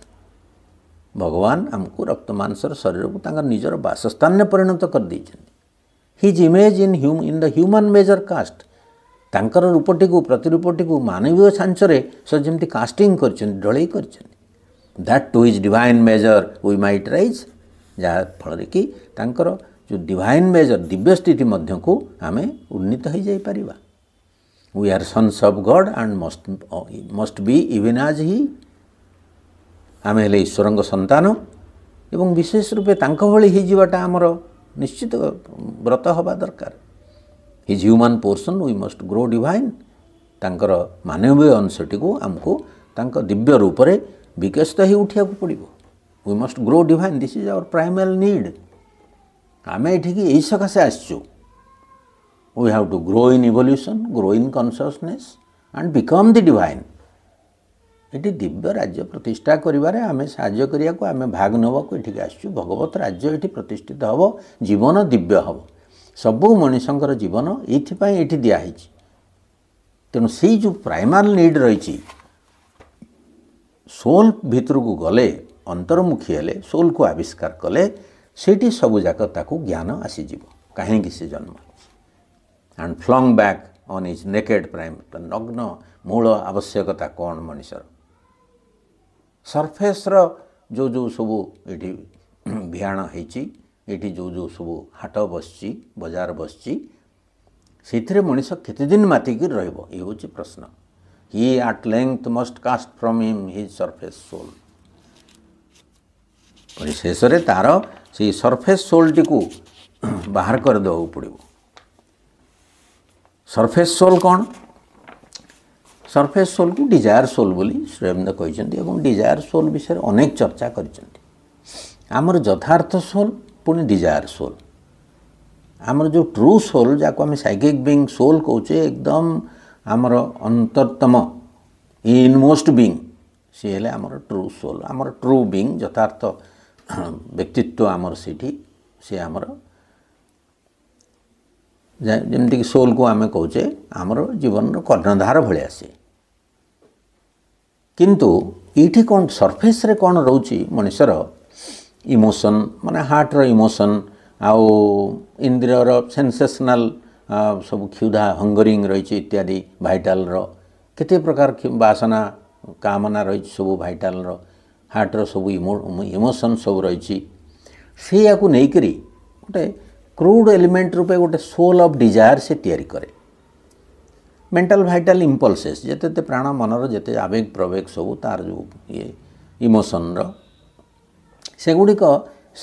ଭଗବାନ ଆମକୁ ରକ୍ତ ମାଂସର ଶରୀରକୁ ତାଙ୍କର ନିଜର ବାସସ୍ଥାନରେ ପରିଣତ କରିଦେଇଛନ୍ତି his image in in the human measure cast ତାଙ୍କର ରୂପଟିକୁ ପ୍ରତିରୂପଟିକୁ ମାନବୀୟ ଛାଞ୍ଚରେ ସେ ଯେମିତି କାଷ୍ଟିଂ କରିଛନ୍ତି ଢଳେଇ କରିଛନ୍ତି that to his divine measure we might rise ଯାହାଫଳରେ କି ତାଙ୍କର ଯେଉଁ ଡିଭାଇନ୍ ମେଜର ଦିବ୍ୟ ସ୍ଥିତି ମଧ୍ୟକୁ ଆମେ ଉନ୍ନୀତ ହୋଇଯାଇପାରିବା we are sons of God and must must be even as he ଆମେ ହେଲେ ଈଶ୍ୱରଙ୍କ ସନ୍ତାନ ଏବଂ ବିଶେଷ ରୂପେ ତାଙ୍କ ଭଳି ହୋଇଯିବାଟା ଆମର ନିଶ୍ଚିତ ବ୍ରତ ହେବା ଦରକାର his human portion we must grow divine ତାଙ୍କର ମାନବୀୟ ଅଂଶଟିକୁ ଆମକୁ ତାଙ୍କ ଦିବ୍ୟ ରୂପରେ ବିକଶିତ ହୋଇ ଉଠିବାକୁ ପଡ଼ିବ we must grow divine this is our primary need ଆମେ ଏଠିକି ଏଇ ସକାଶେ ଆସିଛୁ। We have to grow in evolution grow in consciousness and become the divine ଏଠି ଦିବ୍ୟ ରାଜ୍ୟ ପ୍ରତିଷ୍ଠା କରିବାରେ ଆମେ ସାହାଯ୍ୟ କରିବାକୁ ଆମେ ଭାଗ ନେବାକୁ ଏଠିକି ଆସିଛୁ। ଭଗବତ ରାଜ୍ୟ ଏଠି ପ୍ରତିଷ୍ଠିତ ହେବ ଜୀବନ ଦିବ୍ୟ ହେବ। ସବୁ ମଣିଷଙ୍କର ଜୀବନ ଏଇଥିପାଇଁ ଏଠି ଦିଆହେଇଛି ତେଣୁ ସେଇ ଯେଉଁ ପ୍ରାଇମାଲ ନିଡ୍ ରହିଛି ସୋଲ୍ ଭିତରକୁ ଗଲେ ଅନ୍ତର୍ମୁଖୀ ହେଲେ ସୋଲ୍କୁ ଆବିଷ୍କାର କଲେ ସେଇଠି ସବୁଯାକ ତାକୁ ଜ୍ଞାନ ଆସିଯିବ। କାହିଁକି ସେ ଜନ୍ମ? And flung back on is naked prime ନଗ୍ନ ମୂଳ ଆବଶ୍ୟକତା କ'ଣ ମଣିଷର? ସର୍ଫେସ୍ର ଯେଉଁ ଯେଉଁ ସବୁ ଏଠି ଭିଆଣ ହେଇଛି ଏଠି ଯେଉଁ ଯେଉଁ ସବୁ ହାଟ ବସିଛି ବଜାର ବସିଛି ସେଇଥିରେ ମଣିଷ କେତେଦିନ ମାତିକି ରହିବ? ଇଏ ହେଉଛି ପ୍ରଶ୍ନ। He at length must cast from him his surface soul ପରିଶେଷରେ ତା'ର ସେଇ ସର୍ଫେସ୍ ସୋଲ୍ଟିକୁ ବାହାର କରିଦେବାକୁ ପଡ଼ିବ। ସର୍ଫେସ୍ ସୋଲ୍ କ'ଣ? ସର୍ଫେସ୍ ସୋଲ୍କୁ ଡିଜାୟାର ସୋଲ୍ ବୋଲି ଶ୍ରୀଅରବିନ୍ଦ କହିଛନ୍ତି ଏବଂ ଡିଜାୟାର ସୋଲ୍ ବିଷୟରେ ଅନେକ ଚର୍ଚ୍ଚା କରିଛନ୍ତି। ଆମର ଯଥାର୍ଥ ସୋଲ୍ ପୁଣି ଡିଜାୟାର ସୋଲ୍ ଆମର ଯେଉଁ ଟ୍ରୁ ସୋଲ୍ ଯାହାକୁ ଆମେ ସାଇକିକ୍ ବିଙ୍ଗ ସୋଲ୍ କହୁଛେ ଏକଦମ ଆମର ଅନ୍ତର୍ତ୍ତମ ଇନମୋଷ୍ଟ ବିଙ୍ଗ ସିଏ ହେଲେ ଆମର ଟ୍ରୁ ସୋଲ୍ ଆମର ଟ୍ରୁ ବିଙ୍ଗ ଯଥାର୍ଥ ବ୍ୟକ୍ତିତ୍ୱ ଆମର ସେଇଠି ସେ ଆମର ଯେମିତିକି ସୋଲ୍କୁ ଆମେ କହୁଛେ ଆମର ଜୀବନର କର୍ଣ୍ଣଧାର ଭଳିଆ ସିଏ କିନ୍ତୁ ଏଇଠି କ'ଣ ସର୍ଫେସ୍ରେ କ'ଣ ରହୁଛି ମଣିଷର ଇମୋସନ୍ ମାନେ ହାର୍ଟର ଇମୋସନ୍ ଆଉ ଇନ୍ଦ୍ରିୟର ସେନ୍ସେସନାଲ୍ ସବୁ କ୍ଷୁଧା ହଙ୍ଗରିଂ ରହିଛି ଇତ୍ୟାଦି ଭାଇଟାଲ୍ର କେତେ ପ୍ରକାର ବାସନା କାମନା ରହିଛି ସବୁ ଭାଇଟାଲ୍ର ହାର୍ଟର ସବୁ ଇମୋସନ୍ ସବୁ ରହିଛି। ସେଇଆକୁ ନେଇକରି ଗୋଟେ କ୍ରୁଡ୍ ଏଲିମେଣ୍ଟ ରୂପେ ଗୋଟେ ସୋଲ୍ ଅଫ୍ ଡିଜାୟାର ସେ ତିଆରି କରେ। ମେଣ୍ଟାଲ ଭାଇଟାଲ ଇମ୍ପଲସେସ୍ ଯେତେ ଯେତେ ପ୍ରାଣ ମନର ଯେତେ ଆବେଗ ପ୍ରବେଗ ସବୁ ତାର ଯେଉଁ ଇଏ ଇମୋସନ୍ର ସେଗୁଡ଼ିକ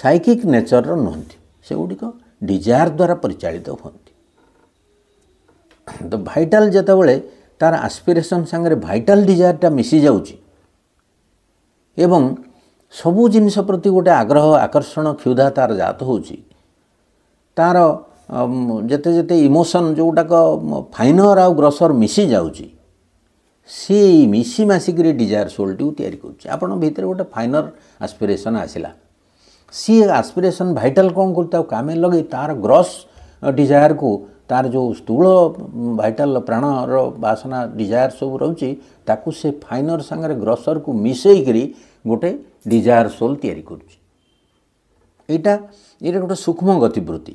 ସାଇକିକ୍ ନେଚରର ନୁହନ୍ତି। ସେଗୁଡ଼ିକ ଡିଜାୟାର ଦ୍ୱାରା ପରିଚାଳିତ ହୁଅନ୍ତି। ତ ଭାଇଟାଲ ଯେତେବେଳେ ତାର ଆସ୍ପିରେସନ୍ ସାଙ୍ଗରେ ଭାଇଟାଲ ଡିଜାୟାରଟା ମିଶି ଯାଉଛି ଏବଂ ସବୁ ଜିନିଷ ପ୍ରତି ଗୋଟେ ଆଗ୍ରହ ଆକର୍ଷଣ କ୍ଷୁଧା ତାର ଜାତ ହେଉଛି। ତାର ଯେତେ ଯେତେ ଇମୋସନ୍ ଯେଉଁଟାକ ଫାଇନର୍ ଆଉ ଗ୍ରସର୍ ମିଶି ଯାଉଛି ସିଏ ମିଶି ମାସିକିରି ଡିଜାୟାର ସୋଲ୍ଟିକୁ ତିଆରି କରୁଛି। ଆପଣ ଭିତରେ ଗୋଟେ ଫାଇନର୍ ଆସ୍ପିରେସନ୍ ଆସିଲା। ସିଏ ଆସ୍ପିରେସନ୍ ଭାଇଟାଲ୍ କ'ଣ କରୁଛି? ତାକୁ କାମେ ଲଗେଇ ତା'ର ଗ୍ରସ୍ ଡିଜାୟାରକୁ ତା'ର ଯେଉଁ ସ୍ଥୂଳ ଭାଇଟାଲ୍ ପ୍ରାଣର ବାସନା ଡିଜାୟାର ସବୁ ରହୁଛି ତାକୁ ସେ ଫାଇନର୍ ସାଙ୍ଗରେ ଗ୍ରସର୍କୁ ମିଶାଇକରି ଗୋଟେ ଡିଜାୟାର ସୋଲ୍ ତିଆରି କରୁଛି। ଏଇଟା ଏଇଟା ଗୋଟେ ସୂକ୍ଷ୍ମ ଗତିବୃତ୍ତି।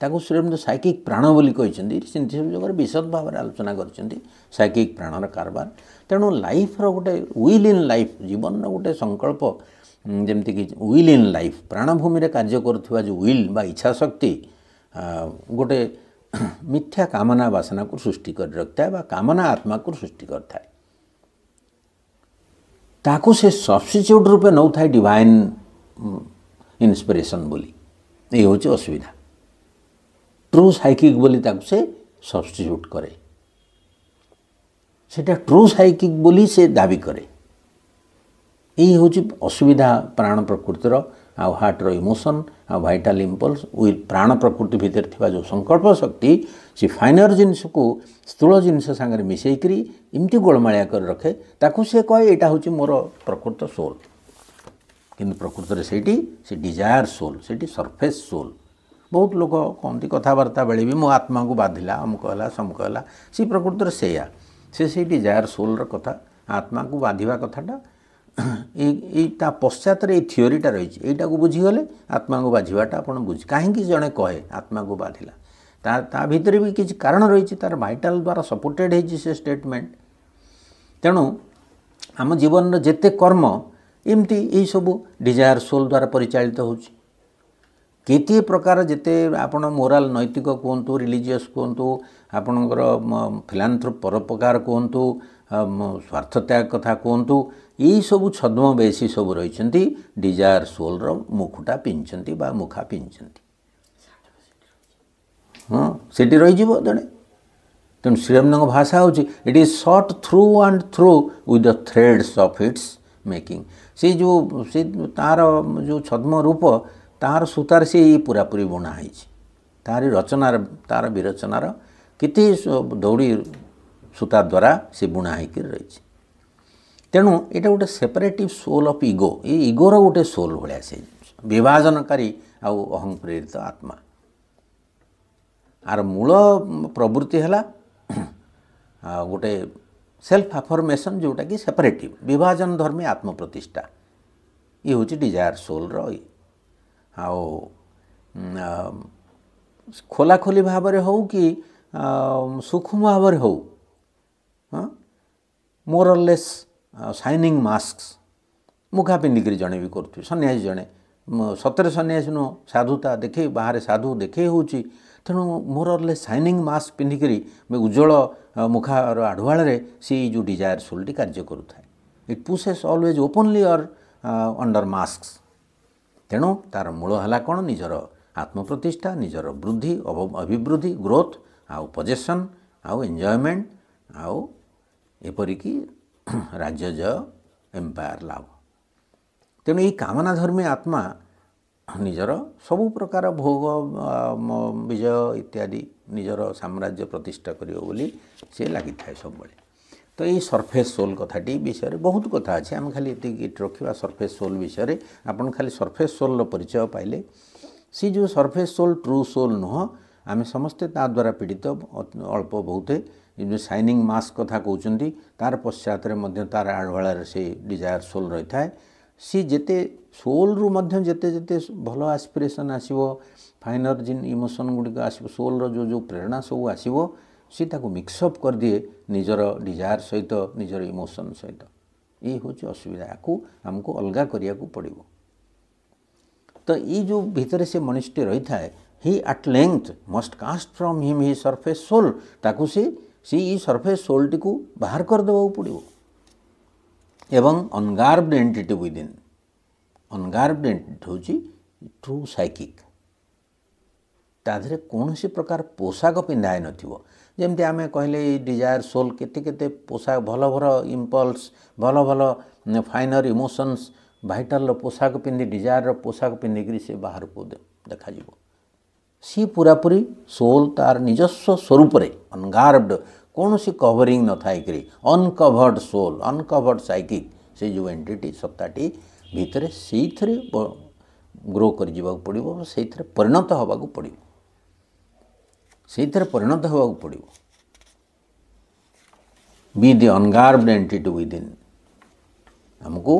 ତାକୁ ଶ୍ରୀରବିନ୍ଦ ସାଇକିକ୍ ପ୍ରାଣ ବୋଲି କହିଛନ୍ତି ସେମିତି ସବୁ ଜାଗାରେ ବିଶଦ ଭାବରେ ଆଲୋଚନା କରିଛନ୍ତି ସାଇକିକ୍ ପ୍ରାଣର କାରବାର। ତେଣୁ ଲାଇଫ୍ର ଗୋଟେ ୱିଲ୍ ଇନ୍ ଲାଇଫ୍ ଜୀବନର ଗୋଟେ ସଂକଳ୍ପ ଯେମିତିକି ୱିଲ୍ ଇନ୍ ଲାଇଫ୍ ପ୍ରାଣଭୂମିରେ କାର୍ଯ୍ୟ କରୁଥିବା ଯେଉଁ ୱିଲ୍ ବା ଇଚ୍ଛାଶକ୍ତି ଗୋଟେ ମିଥ୍ୟା କାମନା ବାସନାକୁ ସୃଷ୍ଟି କରି ରଖିଥାଏ ବା କାମନା ଆତ୍ମାକୁ ସୃଷ୍ଟି କରିଥାଏ। ତାକୁ ସେ ସବଷ୍ଟିଚ୍ୟୁଟ୍ ରୂପେ ନେଉଥାଏ ଡିଭାଇନ୍ ଇନ୍ସପିରେସନ୍ ବୋଲି। ଏଇ ହେଉଛି ଅସୁବିଧା। ଟ୍ରୁ ସାଇକିକ୍ ବୋଲି ତାକୁ ସେ ସବଷ୍ଟିଚ୍ୟୁଟ୍ କରେ। ସେଟା ଟ୍ରୁ ସାଇକିକ୍ ବୋଲି ସେ ଦାବି କରେ। ଏଇ ହେଉଛି ଅସୁବିଧା ପ୍ରାଣ ପ୍ରକୃତିର ଆଉ ହାର୍ଟର ଇମୋସନ୍ ଆଉ ଭାଇଟାଲ୍ ଇମ୍ପଲ୍ସ ୱିଥ୍ ପ୍ରାଣ ପ୍ରକୃତି ଭିତରେ ଥିବା ଯେଉଁ ସଂକଳ୍ପ ଶକ୍ତି ସେ ଫାଇନର୍ ଜିନିଷକୁ ସ୍ଥୂଳ ଜିନିଷ ସାଙ୍ଗରେ ମିଶାଇକରି ଏମିତି ଗୋଳମାଳିଆ କରି ରଖେ ତାକୁ ସେ କହେ ଏଇଟା ହେଉଛି ମୋର ପ୍ରକୃତ ସୋଲ୍ କିନ୍ତୁ ପ୍ରକୃତରେ ସେଇଠି ସେ ଡିଜାୟାର ସୋଲ୍ ସେଇଠି ସର୍ଫେସ୍ ସୋଲ୍ ବହୁତ ଲୋକ କହନ୍ତି କଥାବାର୍ତ୍ତା ବେଳେ ବି ମୋ ଆତ୍ମାକୁ ବାଧିଲା ଅମୁକ ହେଲା ସମୁକ ହେଲା ସେ ପ୍ରକୃତରେ ସେଇଆ। ସେ ସେଇ ଡିଜାୟାର ସୋଲ୍ର କଥା ଆତ୍ମାକୁ ବାଧିବା କଥାଟା ଏଇ ଏଇ ତା ପଶ୍ଚାତରେ ଏଇ ଥିଓରିଟା ରହିଛି ଏଇଟାକୁ ବୁଝିଗଲେ ଆତ୍ମାକୁ ବାଧିବାଟା ଆପଣ ବୁଝି କାହିଁକି ଜଣେ କହେ ଆତ୍ମାକୁ ବାଧିଲା ତା ତା ଭିତରେ ବି କିଛି କାରଣ ରହିଛି ତା'ର ଭାଇଟାଲ୍ ଦ୍ୱାରା ସପୋର୍ଟେଡ଼୍ ହେଇଛି ସେ ଷ୍ଟେଟମେଣ୍ଟ ତେଣୁ ଆମ ଜୀବନର ଯେତେ କର୍ମ ଏମିତି ଏଇସବୁ ଡିଜାୟାର ସୋଲ୍ ଦ୍ୱାରା ପରିଚାଳିତ ହେଉଛି କେତେ ପ୍ରକାର ଯେତେ ଆପଣ ମୋରାଲ ନୈତିକ କୁହନ୍ତୁ ରିଲିଜିୟସ୍ କୁହନ୍ତୁ ଆପଣଙ୍କର ଫିଲାନ୍ଥ୍ରୋ ପରୋପକାର କୁହନ୍ତୁ ସ୍ୱାର୍ଥତ୍ୟାଗ କଥା କୁହନ୍ତୁ ଏଇସବୁ ଛଦ୍ମବେଶୀ ସବୁ ରହିଛନ୍ତି ଡିଜାୟାର ସୋଲ୍ର ମୁଖଟା ପିନ୍ଧିଛନ୍ତି ବା ମୁଖା ପିନ୍ଧିଛନ୍ତି। ହଁ ସେଠି ରହିଯିବ ଜଣେ। ତେଣୁ ଶ୍ରୀରାମଙ୍କ ଭାଷା ହେଉଛି it is shot through and through with the threads of its making ସେ ଯେଉଁ ସେ ତା'ର ଯେଉଁ ଛଦ୍ମ ରୂପ ତାହାର ସୂତାରେ ସେ ପୁରାପୁରି ବୁଣା ହେଇଛି। ତାରି ରଚନାର ତା'ର ବିରଚନାର କେତେ ଦୌଡ଼ି ସୂତା ଦ୍ୱାରା ସେ ବୁଣା ହେଇକି ରହିଛି ତେଣୁ ଏଇଟା ଗୋଟେ ସେପାରେଟିଭ୍ ସୋଲ୍ ଅଫ୍ ଇଗୋ ଏ ଇଗୋର ଗୋଟେ ସୋଲ୍ ଭଳିଆ ସେ ବିଭାଜନକାରୀ ଆଉ ଅହଂପ୍ରେରିତ ଆତ୍ମା ଆର ମୂଳ ପ୍ରବୃତ୍ତି ହେଲା ଗୋଟେ ସେଲ୍ଫ ଆଫର୍ମେସନ୍ ଯେଉଁଟାକି ସେପାରେଟିଭ୍ ବିଭାଜନ ଧର୍ମୀ ଆତ୍ମପ୍ରତିଷ୍ଠା ଇଏ ହେଉଛି ଡିଜାୟାର ସୋଲ୍ର ଇଏ ଆଉ ଖୋଲାଖୋଲି ଭାବରେ ହେଉ କି ସୂକ୍ଷ୍ମ ଭାବରେ ହେଉ ହଁ ମୋରଲେସ୍ ସାଇନିଂ ମାସ୍କ ମୁଖା ପିନ୍ଧିକିରି ଜଣେ ବି କରୁଥିବେ ସନ୍ନ୍ୟାସୀ ଜଣେ ସତରେ ସନ୍ନ୍ୟାସୀ ନୁହଁ ସାଧୁତା ଦେଖେଇ ବାହାରେ ସାଧୁ ଦେଖେଇ ହେଉଛି ତେଣୁ ମୋରଲେ ସାଇନିଂ ମାସ୍କ ପିନ୍ଧିକିରି ଉଜ୍ଜଳ ମୁଖାର ଆଢ଼ୁଆଳରେ ସେ ଯେଉଁ ଡିଜାୟାର ସୋଲ୍ଟି କାର୍ଯ୍ୟ କରୁଥାଏ। It pursues always openly or under mask ତେଣୁ ତା'ର ମୂଳ ହେଲା କ'ଣ? ନିଜର ଆତ୍ମପ୍ରତିଷ୍ଠା ନିଜର ବୃଦ୍ଧି ଅଭିବୃଦ୍ଧି ଗ୍ରୋଥ୍ ଆଉ ପଜେସନ୍ ଆଉ ଏନ୍ଜୟମେଣ୍ଟ ଆଉ ଏପରିକି ରାଜ୍ୟଜୟ ଏମ୍ପାୟାର ଲାଭ। ତେଣୁ ଏହି କାମନା ଧର୍ମୀ ଆତ୍ମା ନିଜର ସବୁ ପ୍ରକାର ଭୋଗ ବିଜୟ ଇତ୍ୟାଦି ନିଜର ସାମ୍ରାଜ୍ୟ ପ୍ରତିଷ୍ଠା କରିବ ବୋଲି ସେ ଲାଗିଥାଏ ସବୁବେଳେ। ତ ଏଇ ସର୍ଫେସ୍ ସୋଲ୍ କଥାଟି ବିଷୟରେ ବହୁତ କଥା ଅଛି। ଆମେ ଖାଲି ଏତିକି ରଖିବା ସର୍ଫେସ୍ ସୋଲ୍ ବିଷୟରେ। ଆପଣ ଖାଲି ସର୍ଫେସ୍ ସୋଲ୍ର ପରିଚୟ ପାଇଲେ। ସେ ଯେଉଁ ସର୍ଫେସ୍ ସୋଲ୍ ଟ୍ରୁ ସୋଲ୍ ନୁହଁ ଆମେ ସମସ୍ତେ ତା ଦ୍ୱାରା ପୀଡ଼ିତ ଅଳ୍ପ ବହୁତ। ସାଇନିଂ ମାସ୍କ କଥା କହୁଛନ୍ତି ତାର ପଶ୍ଚାତରେ ମଧ୍ୟ ତାର ଆଢ଼ୁଆଳରେ ସେ ଡିଜାୟାର ସୋଲ୍ ରହିଥାଏ। ସି ଯେତେ ସୋଲ୍ରୁ ମଧ୍ୟ ଯେତେ ଯେତେ ଭଲ ଆସ୍ପିରେସନ୍ ଆସିବ ଫାଇନର ଜିନ୍ ଇମୋସନ୍ ଗୁଡ଼ିକ ଆସିବ ସୋଲ୍ର ଯେଉଁ ଯେଉଁ ପ୍ରେରଣା ସବୁ ଆସିବ ସେ ତାକୁ ମିକ୍ସଅପ୍ କରିଦିଏ ନିଜର ଡିଜାୟାର ସହିତ ନିଜର ଇମୋସନ୍ ସହିତ। ଏଇ ହେଉଛି ଅସୁବିଧା। ୟାକୁ ଆମକୁ ଅଲଗା କରିବାକୁ ପଡ଼ିବ। ତ ଏଇ ଯେଉଁ ଭିତରେ ସେ ମଣିଷଟି ରହିଥାଏ he at length must cast from him he surface soul ତାକୁ ସେ ସେ ଏଇ ସର୍ଫେସ୍ ସୋଲ୍ଟିକୁ ବାହାର କରିଦେବାକୁ ପଡ଼ିବ ଏବଂ unguarded entity within unguarded entity ହେଉଛି ଟ୍ରୁ ସାଇକିକ୍ ତା ଦେହରେ କୌଣସି ପ୍ରକାର ପୋଷାକ ପିନ୍ଧା ହେଇନଥିବ ଯେମିତି ଆମେ କହିଲେ ଏଇ ଡିଜାୟାର ସୋଲ୍ କେତେ କେତେ ପୋଷାକ ଭଲ ଭଲ ଇମ୍ପଲ୍ସ ଭଲ ଭଲ ଫାଇନର ଇମୋସନ୍ସ ଭାଇଟାଲର ପୋଷାକ ପିନ୍ଧି ଡିଜାୟାରର ପୋଷାକ ପିନ୍ଧିକିରି ସେ ବାହାରକୁ ଦେଖାଯିବ ସିଏ ପୁରାପୁରି ସୋଲ୍ ତାର ନିଜସ୍ୱ ସ୍ୱରୂପରେ ଅନଗାର୍ଭଡ କୌଣସି କଭରିଂ ନଥାଇକରି ଅନକଭର୍ଡ ସୋଲ୍ ଅନକଭର୍ଡ ସାଇକିକ୍ ସେ ଯେଉଁ ଏଣ୍ଟିଟି ସତ୍ତାଟି ଭିତରେ ସେଇଥିରେ ଗ୍ରୋ କରିଯିବାକୁ ପଡ଼ିବ ସେଇଥିରେ ପରିଣତ ହେବାକୁ ପଡ଼ିବ। ସେଇଥିରେ ପରିଣତ ହେବାକୁ ପଡ଼ିବ। ବି ଦି ଅନଗାର୍ଭଡ ଏଣ୍ଟିଟି ୱିଦିନ୍ ଆମକୁ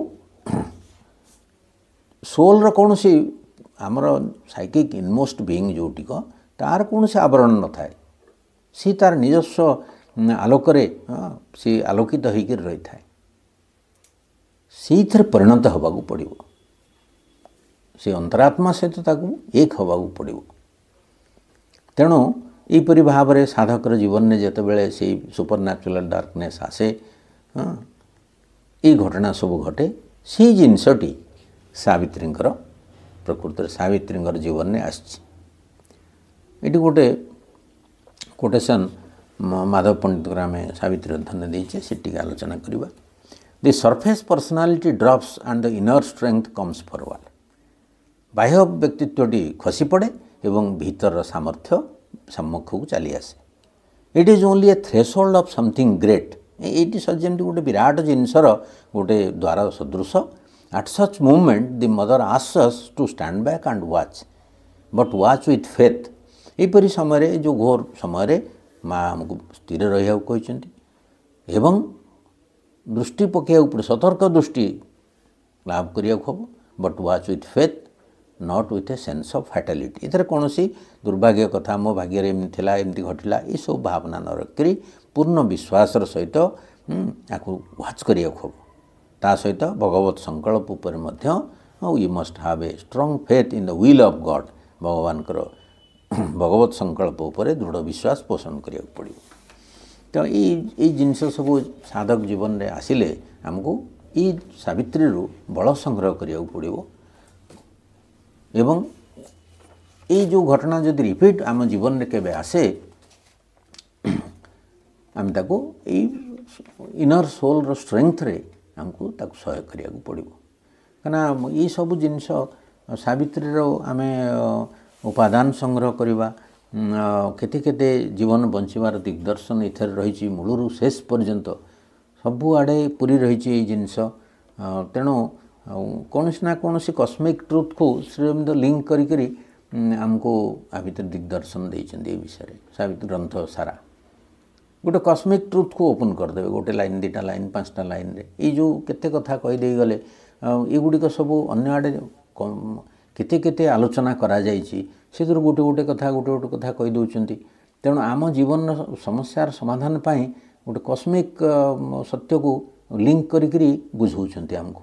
ସୋଲ୍ର କୌଣସି ଆମର ସାଇକିକ୍ ଇନମୋଷ୍ଟ ବିଙ୍ଗ ଯେଉଁଟିକ ତାର କୌଣସି ଆବରଣ ନଥାଏ। ସେ ତାର ନିଜସ୍ୱ ଆଲୋକରେ ସେ ଆଲୋକିତ ହୋଇକରି ରହିଥାଏ। ସେଇଥିରେ ପରିଣତ ହେବାକୁ ପଡ଼ିବ। ସେ ଅନ୍ତରାତ୍ମା ସହିତ ତାକୁ ଏକ ହେବାକୁ ପଡ଼ିବ। ତେଣୁ ଏହିପରି ଭାବରେ ସାଧକର ଜୀବନରେ ଯେତେବେଳେ ସେଇ ସୁପର ନ୍ୟାଚୁରାଲ ଡାର୍କନେସ୍ ଆସେ ଏଇ ଘଟଣା ସବୁ ଘଟେ ସେଇ ଜିନିଷଟି ସାବିତ୍ରୀଙ୍କର ପ୍ରକୃତରେ ସାବିତ୍ରୀଙ୍କର ଜୀବନରେ ଆସିଛି ଏଠି ଗୋଟେ କୋଟେସନ୍ ମାଧବ ପଣ୍ଡିତଙ୍କର ଆମେ ସାବିତ୍ରୀ ଅଧ୍ୟୟନ ଦେଇଛେ ସେଟିକି ଆଲୋଚନା କରିବା the surface personality drops and the inner strength comes forward ବାହ୍ୟ ବ୍ୟକ୍ତିତ୍ୱଟି ଖସି ପଡ଼େ ଏବଂ ଭିତରର ସାମର୍ଥ୍ୟ ସମ୍ମୁଖକୁ ଚାଲି ଆସେ it is only a threshold of something great ଏଇଠି ଯେମିତି ଗୋଟେ ବିରାଟ ଜିନିଷର ଗୋଟେ ଦ୍ୱାର ସଦୃଶ at such movement the mother ଆସସ୍ to stand back and watch but watch with faith ଏହିପରି ସମୟରେ ଯେଉଁ ଘୋର ସମୟରେ ମା' ଆମକୁ ସ୍ଥିର ରହିବାକୁ କହିଛନ୍ତି ଏବଂ ଦୃଷ୍ଟି ପକାଇବାକୁ ପଡ଼େ ସତର୍କ ଦୃଷ୍ଟି ଲାଭ କରିବାକୁ ହେବ but watch with faith not with a sense of fatality ଏଥିରେ କୌଣସି ଦୁର୍ଭାଗ୍ୟ କଥା ମୋ ଭାଗ୍ୟରେ ଏମିତି ଥିଲା ଏମିତି ଘଟିଲା ଏସବୁ ଭାବନା ନ ରଖିକରି ପୂର୍ଣ୍ଣ ବିଶ୍ୱାସର ସହିତ ୟାକୁ ୱାଚ୍ କରିବାକୁ ହେବ ତା ସହିତ ଭଗବତ ସଂକଳ୍ପ ଉପରେ ମଧ୍ୟ you must have a strong faith in the will of God ଭଗବାନଙ୍କର ଭଗବତ ସଂକଳ୍ପ ଉପରେ ଦୃଢ଼ ବିଶ୍ୱାସ ପୋଷଣ କରିବାକୁ ପଡ଼ିବ। ତ ଏଇ ଏଇ ଜିନିଷ ସବୁ ସାଧକ ଜୀବନରେ ଆସିଲେ ଆମକୁ ଏଇ ସାବିତ୍ରୀରୁ ବଳ ସଂଗ୍ରହ କରିବାକୁ ପଡ଼ିବ। ଏବଂ ଏଇ ଯେଉଁ ଘଟଣା ଯଦି ରିପିଟ୍ ଆମ ଜୀବନରେ କେବେ ଆସେ ଆମେ ତାକୁ ଏଇ ଇନର୍ ସୋଲ୍ର ଷ୍ଟ୍ରେଙ୍ଗଥରେ ଆମକୁ ତାକୁ ସହାୟ କରିବାକୁ ପଡ଼ିବ। କାହିଁକିନା ଏଇସବୁ ଜିନିଷ ସାବିତ୍ରୀର ଆମେ ଉପାଦାନ ସଂଗ୍ରହ କରିବା କେତେ କେତେ ଜୀବନ ବଞ୍ଚିବାର ଦିଗ୍ଦର୍ଶନ ଏଥିରେ ରହିଛି ମୂଳରୁ ଶେଷ ପର୍ଯ୍ୟନ୍ତ ସବୁଆଡ଼େ ପୁରୀ ରହିଛି ଏଇ ଜିନିଷ। ତେଣୁ କୌଣସି ନା କୌଣସି କସ୍ମିକ୍ ଟ୍ରୁଥ୍କୁ ଶ୍ରୀରବିନ୍ଦ ଲିଙ୍କ କରିକରି ଆମକୁ ଆ ଭିତରେ ଦିଗ୍ଦର୍ଶନ ଦେଇଛନ୍ତି ଏ ବିଷୟରେ। ସାବିତ୍ରୀ ଗ୍ରନ୍ଥ ସାରା। ଗୋଟେ କସ୍ମିକ୍ ଟ୍ରୁଥ୍କୁ ଓପନ୍ କରିଦେବେ ଗୋଟେ ଲାଇନ୍ ଦୁଇଟା ଲାଇନ୍ ପାଞ୍ଚଟା ଲାଇନ୍ରେ ଏଇ ଯେଉଁ କେତେ କଥା କହିଦେଇ ଗଲେ ଏଗୁଡ଼ିକ ସବୁ ଅନ୍ୟ ଆଡ଼େ କେତେ କେତେ ଆଲୋଚନା କରାଯାଇଛି ସେଥିରୁ ଗୋଟେ ଗୋଟେ କଥା ଗୋଟେ ଗୋଟେ କଥା କହିଦେଉଛନ୍ତି ତେଣୁ ଆମ ଜୀବନର ସମସ୍ୟାର ସମାଧାନ ପାଇଁ ଗୋଟେ କସ୍ମିକ୍ ସତ୍ୟକୁ ଲିଙ୍କ କରିକିରି ବୁଝାଉଛନ୍ତି ଆମକୁ।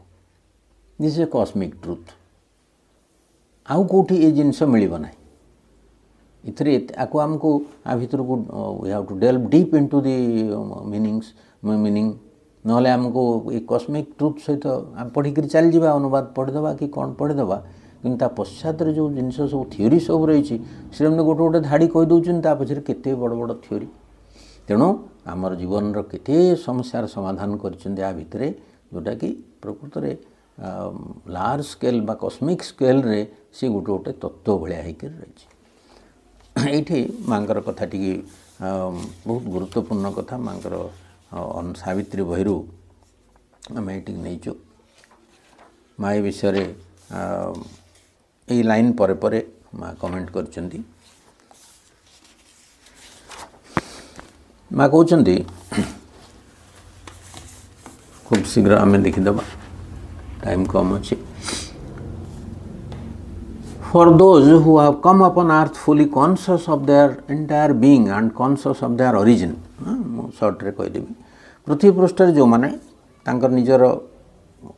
ଦିସ୍ ଏ କସ୍ମିକ୍ ଟ୍ରୁଥ୍ ଆଉ କେଉଁଠି ଏ ଜିନିଷ ମିଳିବ ନାହିଁ? ଏଥିରେ ଆକୁ ଆମକୁ ଆ ଭିତରକୁ we have to delve deep into the meanings meaning ନହେଲେ ଆମକୁ ଏ କସ୍ମିକ୍ ଟ୍ରୁଥ୍ ସହିତ ଆମେ ପଢ଼ିକିରି ଚାଲିଯିବା ଅନୁବାଦ ପଢ଼ିଦେବା କି କ'ଣ ପଢ଼ିଦେବା। କିନ୍ତୁ ତା ପଶ୍ଚାତରେ ଯେଉଁ ଜିନିଷ ସବୁ ଥିଓରି ସବୁ ରହିଛି ସେମାନେ ଗୋଟେ ଗୋଟେ ଧାଡ଼ି କହିଦେଉଛନ୍ତି ତା ପଛରେ କେତେ ବଡ଼ ବଡ଼ ଥିଓରି ତେଣୁ ଆମର ଜୀବନର କେତେ ସମସ୍ୟାର ସମାଧାନ କରିଛନ୍ତି ଆ ଭିତରେ ଯେଉଁଟାକି ପ୍ରକୃତରେ ଲାର୍ଜ ସ୍କେଲ୍ ବା କସ୍ମିକ୍ ସ୍କେଲ୍ରେ ସେ ଗୋଟେ ଗୋଟେ ତତ୍ତ୍ୱ ଭଳିଆ ହେଇକରି ରହିଛି। ଏଇଠି ମାଙ୍କର କଥା ଟିକେ ବହୁତ ଗୁରୁତ୍ୱପୂର୍ଣ୍ଣ କଥା ମାଙ୍କର ସାବିତ୍ରୀ ବହିରୁ ଆମେ ଏଇଠିକି ନେଇଛୁ। ମା ଏ ବିଷୟରେ ଏଇ ଲାଇନ୍ ପରେ ପରେ ମା କମେଣ୍ଟ କରିଛନ୍ତି। ମା କହୁଛନ୍ତି ଖୁବ୍ ଶୀଘ୍ର ଆମେ ଦେଖିଦେବା ଟାଇମ୍ କମ୍ ଅଛି। For those who have come upon earth fully conscious of their entire being and conscious of their origin ମୁଁ ସର୍ଟରେ କହିଦେବି। ପୃଥିବୀ ପୃଷ୍ଠରେ ଯେଉଁମାନେ ତାଙ୍କର ନିଜର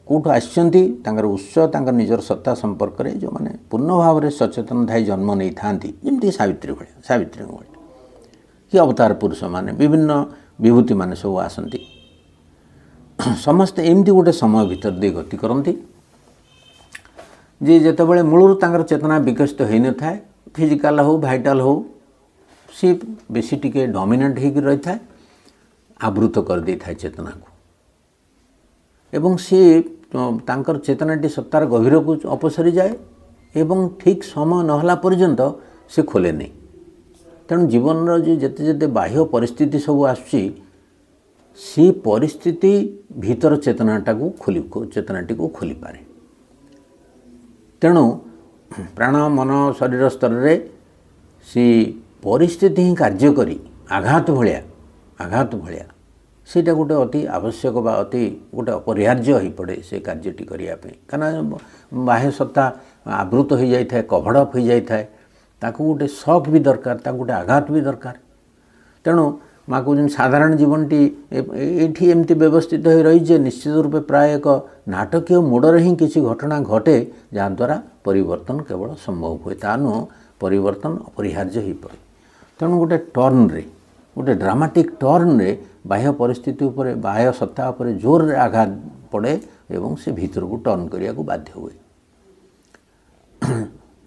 କେଉଁଠୁ ଆସିଛନ୍ତି ତାଙ୍କର ଉତ୍ସ ତାଙ୍କର ନିଜର ସତ୍ତା ସମ୍ପର୍କରେ ଯେଉଁମାନେ ପୂର୍ଣ୍ଣ ଭାବରେ ସଚେତନ ଥାଇ ଜନ୍ମ ନେଇଥାନ୍ତି ଯେମିତି ସାବିତ୍ରୀ ଭଳିଆ ସାବିତ୍ରୀଙ୍କ ଭଳିଆ। କି ଅବତାର ପୁରୁଷମାନେ ବିଭିନ୍ନ ବିଭୂତିମାନେ ସବୁ ଆସନ୍ତି। ସମସ୍ତେ ଏମିତି ଗୋଟେ ସମୟ ଭିତରେ ଦେଇ ଗତି କରନ୍ତି। ଯେ ଯେତେବେଳେ ମୂଳରୁ ତାଙ୍କର ଚେତନା ବିକଶିତ ହୋଇନଥାଏ ଫିଜିକାଲ୍ ହେଉ ଭାଇଟାଲ୍ ହେଉ ସିଏ ବେଶୀ ଟିକେ ଡମିନେଣ୍ଟ ହେଇକି ରହିଥାଏ ଆବୃତ କରିଦେଇଥାଏ ଚେତନାକୁ। ଏବଂ ସିଏ ତାଙ୍କର ଚେତନାଟି ସତ୍ତାର ଗଭୀରକୁ ଅପସରି ଯାଏ ଏବଂ ଠିକ୍ ସମୟ ନହେଲା ପର୍ଯ୍ୟନ୍ତ ସେ ଖୋଲେନି ତେଣୁ ଜୀବନର ଯେ ଯେତେ ଯେତେ ବାହ୍ୟ ପରିସ୍ଥିତି ସବୁ ଆସୁଛି ସେ ପରିସ୍ଥିତି ଭିତର ଚେତନାଟାକୁ ଖୋଲି ଚେତନାଟିକୁ ଖୋଲିପାରେ। ତେଣୁ ପ୍ରାଣ ମନ ଶରୀର ସ୍ତରରେ ସେ ପରିସ୍ଥିତି ହିଁ କାର୍ଯ୍ୟ କରି ଆଘାତ ଭଳିଆ ଆଘାତ ଭଳିଆ। ସେଇଟା ଗୋଟେ ଅତି ଆବଶ୍ୟକ ବା ଅତି ଗୋଟେ ଅପରିହାର୍ଯ୍ୟ ହୋଇପଡ଼େ ସେ କାର୍ଯ୍ୟଟି କରିବା ପାଇଁ। କାରଣ ବାହ୍ୟ ସତ୍ତା ଆବୃତ ହୋଇଯାଇଥାଏ କଭଡ଼ ଅପ୍ ହୋଇଯାଇଥାଏ। ତାକୁ ଗୋଟେ ସକ୍ ବି ଦରକାର ତାକୁ ଗୋଟେ ଆଘାତ ବି ଦରକାର। ତେଣୁ ମା' କହୁଛନ୍ତି ସାଧାରଣ ଜୀବନଟି ଏଇଠି ଏମିତି ବ୍ୟବସ୍ଥିତ ହୋଇ ରହିଛି ନିଶ୍ଚିତ ରୂପେ ପ୍ରାୟ ଏକ ନାଟକୀୟ ମୋଡ଼ରେ ହିଁ କିଛି ଘଟଣା ଘଟେ ଯାହାଦ୍ୱାରା ପରିବର୍ତ୍ତନ କେବଳ ସମ୍ଭବ ହୁଏ। ତା ନୁହଁ ପରିବର୍ତ୍ତନ ଅପରିହାର୍ଯ୍ୟ ହୋଇପଡ଼େ। ତେଣୁ ଗୋଟେ ଟର୍ଣ୍ଣରେ ଗୋଟେ ଡ୍ରାମାଟିକ୍ ଟର୍ଣ୍ଣରେ ବାହ୍ୟ ପରିସ୍ଥିତି ଉପରେ ବାହ୍ୟ ସତ୍ତା ଉପରେ ଜୋରରେ ଆଘାତ ପଡ଼େ ଏବଂ ସେ ଭିତରକୁ ଟର୍ଣ୍ଣ କରିବାକୁ ବାଧ୍ୟ ହୁଏ।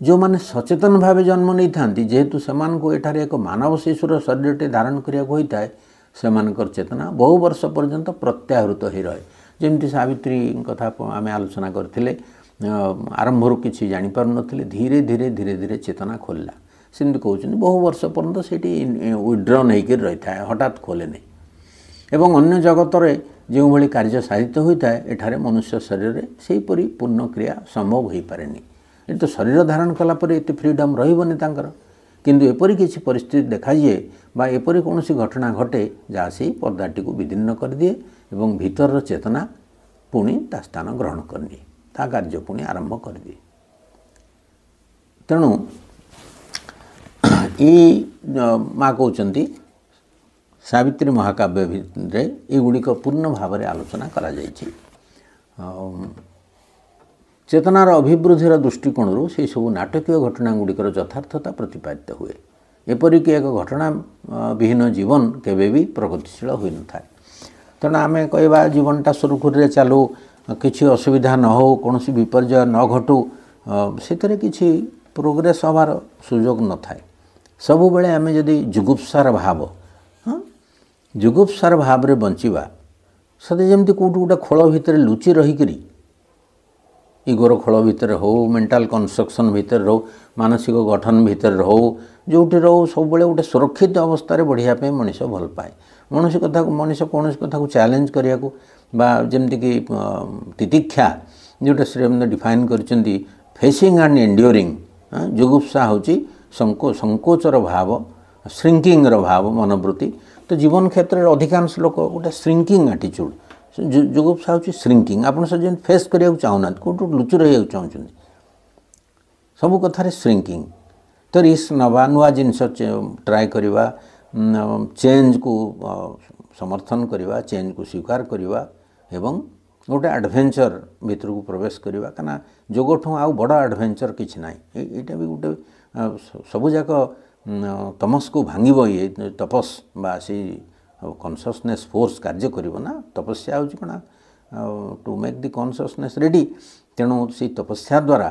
ଯେଉଁମାନେ ସଚେତନ ଭାବେ ଜନ୍ମ ନେଇଥାନ୍ତି ଯେହେତୁ ସେମାନଙ୍କୁ ଏଠାରେ ଏକ ମାନବ ଶିଶୁର ଶରୀରଟେ ଧାରଣ କରିବାକୁ ହୋଇଥାଏ ସେମାନଙ୍କର ଚେତନା ବହୁ ବର୍ଷ ପର୍ଯ୍ୟନ୍ତ ପ୍ରତ୍ୟାହୃତ ହୋଇ ରହେ। ଯେମିତି ସାବିତ୍ରୀ କଥା ଆମେ ଆଲୋଚନା କରିଥିଲେ ଆରମ୍ଭରୁ କିଛି ଜାଣିପାରୁନଥିଲେ ଧୀରେ ଧୀରେ ଧୀରେ ଧୀରେ ଚେତନା ଖୋଲିଲା। ସେମିତି କହୁଛନ୍ତି ବହୁ ବର୍ଷ ପର୍ଯ୍ୟନ୍ତ ସେଇଠି ୱିଡ୍ରନ୍ ହେଇକି ରହିଥାଏ ହଠାତ୍ ଖୋଲେନି। ଏବଂ ଅନ୍ୟ ଜଗତରେ ଯେଉଁଭଳି କାର୍ଯ୍ୟ ସାଧିତ ହୋଇଥାଏ ଏଠାରେ ମନୁଷ୍ୟ ଶରୀରରେ ସେହିପରି ପୂର୍ଣ୍ଣ କ୍ରିୟା ସମ୍ଭବ ହୋଇପାରେନି। ଏଠି ତ ଶରୀର ଧାରଣ କଲା ପରେ ଏତେ ଫ୍ରିଡ଼ମ୍ ରହିବନି ତାଙ୍କର। କିନ୍ତୁ ଏପରି କିଛି ପରିସ୍ଥିତି ଦେଖାଯାଏ ବା ଏପରି କୌଣସି ଘଟଣା ଘଟେ ଯାହା ସେଇ ପର୍ଦ୍ଦାଟିକୁ ବିଦୀର୍ଣ୍ଣ କରିଦିଏ ଏବଂ ଭିତରର ଚେତନା ପୁଣି ତା ସ୍ଥାନ ଗ୍ରହଣ କରିନିଏ ତା କାର୍ଯ୍ୟ ପୁଣି ଆରମ୍ଭ କରିଦିଏ। ତେଣୁ ଏଇ ମା କହୁଛନ୍ତି ସାବିତ୍ରୀ ମହାକାବ୍ୟ ଭିତରେ ଏଗୁଡ଼ିକ ପୂର୍ଣ୍ଣ ଭାବରେ ଆଲୋଚନା କରାଯାଇଛି। ଚେତନାର ଅଭିବୃଦ୍ଧିର ଦୃଷ୍ଟିକୋଣରୁ ସେହିସବୁ ନାଟକୀୟ ଘଟଣା ଗୁଡ଼ିକର ଯଥାର୍ଥତା ପ୍ରତିପାଦିତ ହୁଏ ଏପରିକି ଏକ ଘଟଣା ବିହୀନ ଜୀବନ କେବେ ବି ପ୍ରଗତିଶୀଳ ହୋଇନଥାଏ ତେଣୁ ଆମେ କହିବା ଜୀବନଟା ସୁରୁଖୁରୁରେ ଚାଲୁ କିଛି ଅସୁବିଧା ନ ହେଉ କୌଣସି ବିପର୍ଯ୍ୟୟ ନ ଘଟୁ ସେଥିରେ କିଛି ପ୍ରୋଗ୍ରେସ୍ ହେବାର ସୁଯୋଗ ନଥାଏ ସବୁବେଳେ ଆମେ ଯଦି ଯୁଗୁପ୍ସାର ଭାବ ଯୁଗୁପ୍ସାର ଭାବରେ ବଞ୍ଚିବା ସତେ ଯେମିତି କେଉଁଠି ଗୋଟେ ଖୋଳ ଭିତରେ ଲୁଚି ରହିକରି ଇଗୋର ଖୋଳ ଭିତରେ ହେଉ ମେଣ୍ଟାଲ କନଷ୍ଟ୍ରକ୍ସନ୍ ଭିତରେ ରହୁ ମାନସିକ ଗଠନ ଭିତରେ ରହୁ ଯେଉଁଠି ରହୁ ସବୁବେଳେ ଗୋଟେ ସୁରକ୍ଷିତ ଅବସ୍ଥାରେ ବଢ଼ିବା ପାଇଁ ମଣିଷ ଭଲ ପାଏ କୌଣସି କଥାକୁ ମଣିଷ କୌଣସି କଥାକୁ ଚ୍ୟାଲେଞ୍ଜ କରିବାକୁ ବା ଯେମିତିକି ତିତିକ୍ଷା ଯେଉଁଟା ଶ୍ରୀରବିନ୍ଦ୍ର ଡିଫାଇନ୍ କରିଛନ୍ତି ଫେସିଂ ଆଣ୍ଡ ଏଣ୍ଡିଓରିଂ ଯୁଗୁପ୍ସା ହେଉଛି ସଙ୍କୋଚର ଭାବ ଶ୍ରିଙ୍କିଂର ଭାବ ମନୋବୃତ୍ତି ତ ଜୀବନ କ୍ଷେତ୍ରରେ ଅଧିକାଂଶ ଲୋକ ଗୋଟେ ଶ୍ରିଙ୍କିଂ ଆଟିଚ୍ୟୁଡ଼୍ ଯୁଗୁପ୍ସା ହେଉଛି ଶ୍ରିଙ୍କିଂ ଆପଣ ସେ ଯେମିତି ଫେସ୍ କରିବାକୁ ଚାହୁଁନାହାନ୍ତି କେଉଁଠୁ ଲୁଚି ରହିବାକୁ ଚାହୁଁଛନ୍ତି? ସବୁ କଥାରେ ଶ୍ରିଙ୍କିଂ ତ ରିସ୍କ ନେବା ନୂଆ ଜିନିଷ ଟ୍ରାଏ କରିବା ଚେଞ୍ଜକୁ ସମର୍ଥନ କରିବା ଚେଞ୍ଜକୁ ସ୍ୱୀକାର କରିବା ଏବଂ ଗୋଟେ ଆଡ଼ଭେଞ୍ଚର ଭିତରକୁ ପ୍ରବେଶ କରିବା। କାହିଁକିନା ଯୋଗଠୁ ଆଉ ବଡ଼ ଆଡ଼ଭେଞ୍ଚର କିଛି ନାହିଁ। ଏଇଟା ବି ଗୋଟେ ସବୁଯାକ ତମସ୍କୁ ଭାଙ୍ଗିବ ଇଏ ତପସ୍ ବା ସେଇ କନସିୟସନେସ୍ ଫୋର୍ସ କାର୍ଯ୍ୟ କରିବ ନା ତପସ୍ୟା ହେଉଛି କ'ଣ? To make the consciousness ready ତେଣୁ ସେଇ ତପସ୍ୟା ଦ୍ୱାରା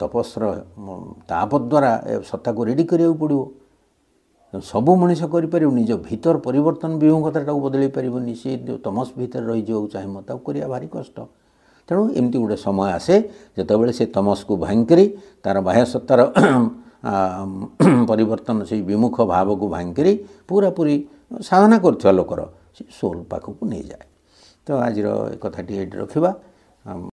ତପସ୍ର ତାପ ଦ୍ୱାରା ସତ୍ତାକୁ ରେଡ଼ି କରିବାକୁ ପଡ଼ିବ। ସବୁ ମଣିଷ କରିପାରିବ ନିଜ ଭିତର ପରିବର୍ତ୍ତନ ବିମୁଖତାଟାକୁ ବଦଳେଇ ପାରିବନି ସେ ଯେଉଁ ତମସ ଭିତରେ ରହିଯିବାକୁ ଚାହିଁବ ତାକୁ କରିବା ଭାରି କଷ୍ଟ। ତେଣୁ ଏମିତି ଗୋଟେ ସମୟ ଆସେ ଯେତେବେଳେ ସେ ତମସକୁ ଭାଙ୍ଗିକରି ତା'ର ବାହ୍ୟ ସତ୍ତାର ପରିବର୍ତ୍ତନ ସେଇ ବିମୁଖ ଭାବକୁ ଭାଙ୍ଗିକରି ପୁରାପୁରି ସାଧନା କରୁଥିବା ଲୋକର ସେ ସୋଲ୍ ପାଖକୁ ନେଇଯାଏ। ତ ଆଜିର ଏ କଥାଟି ଏଇଠି ରଖିବା।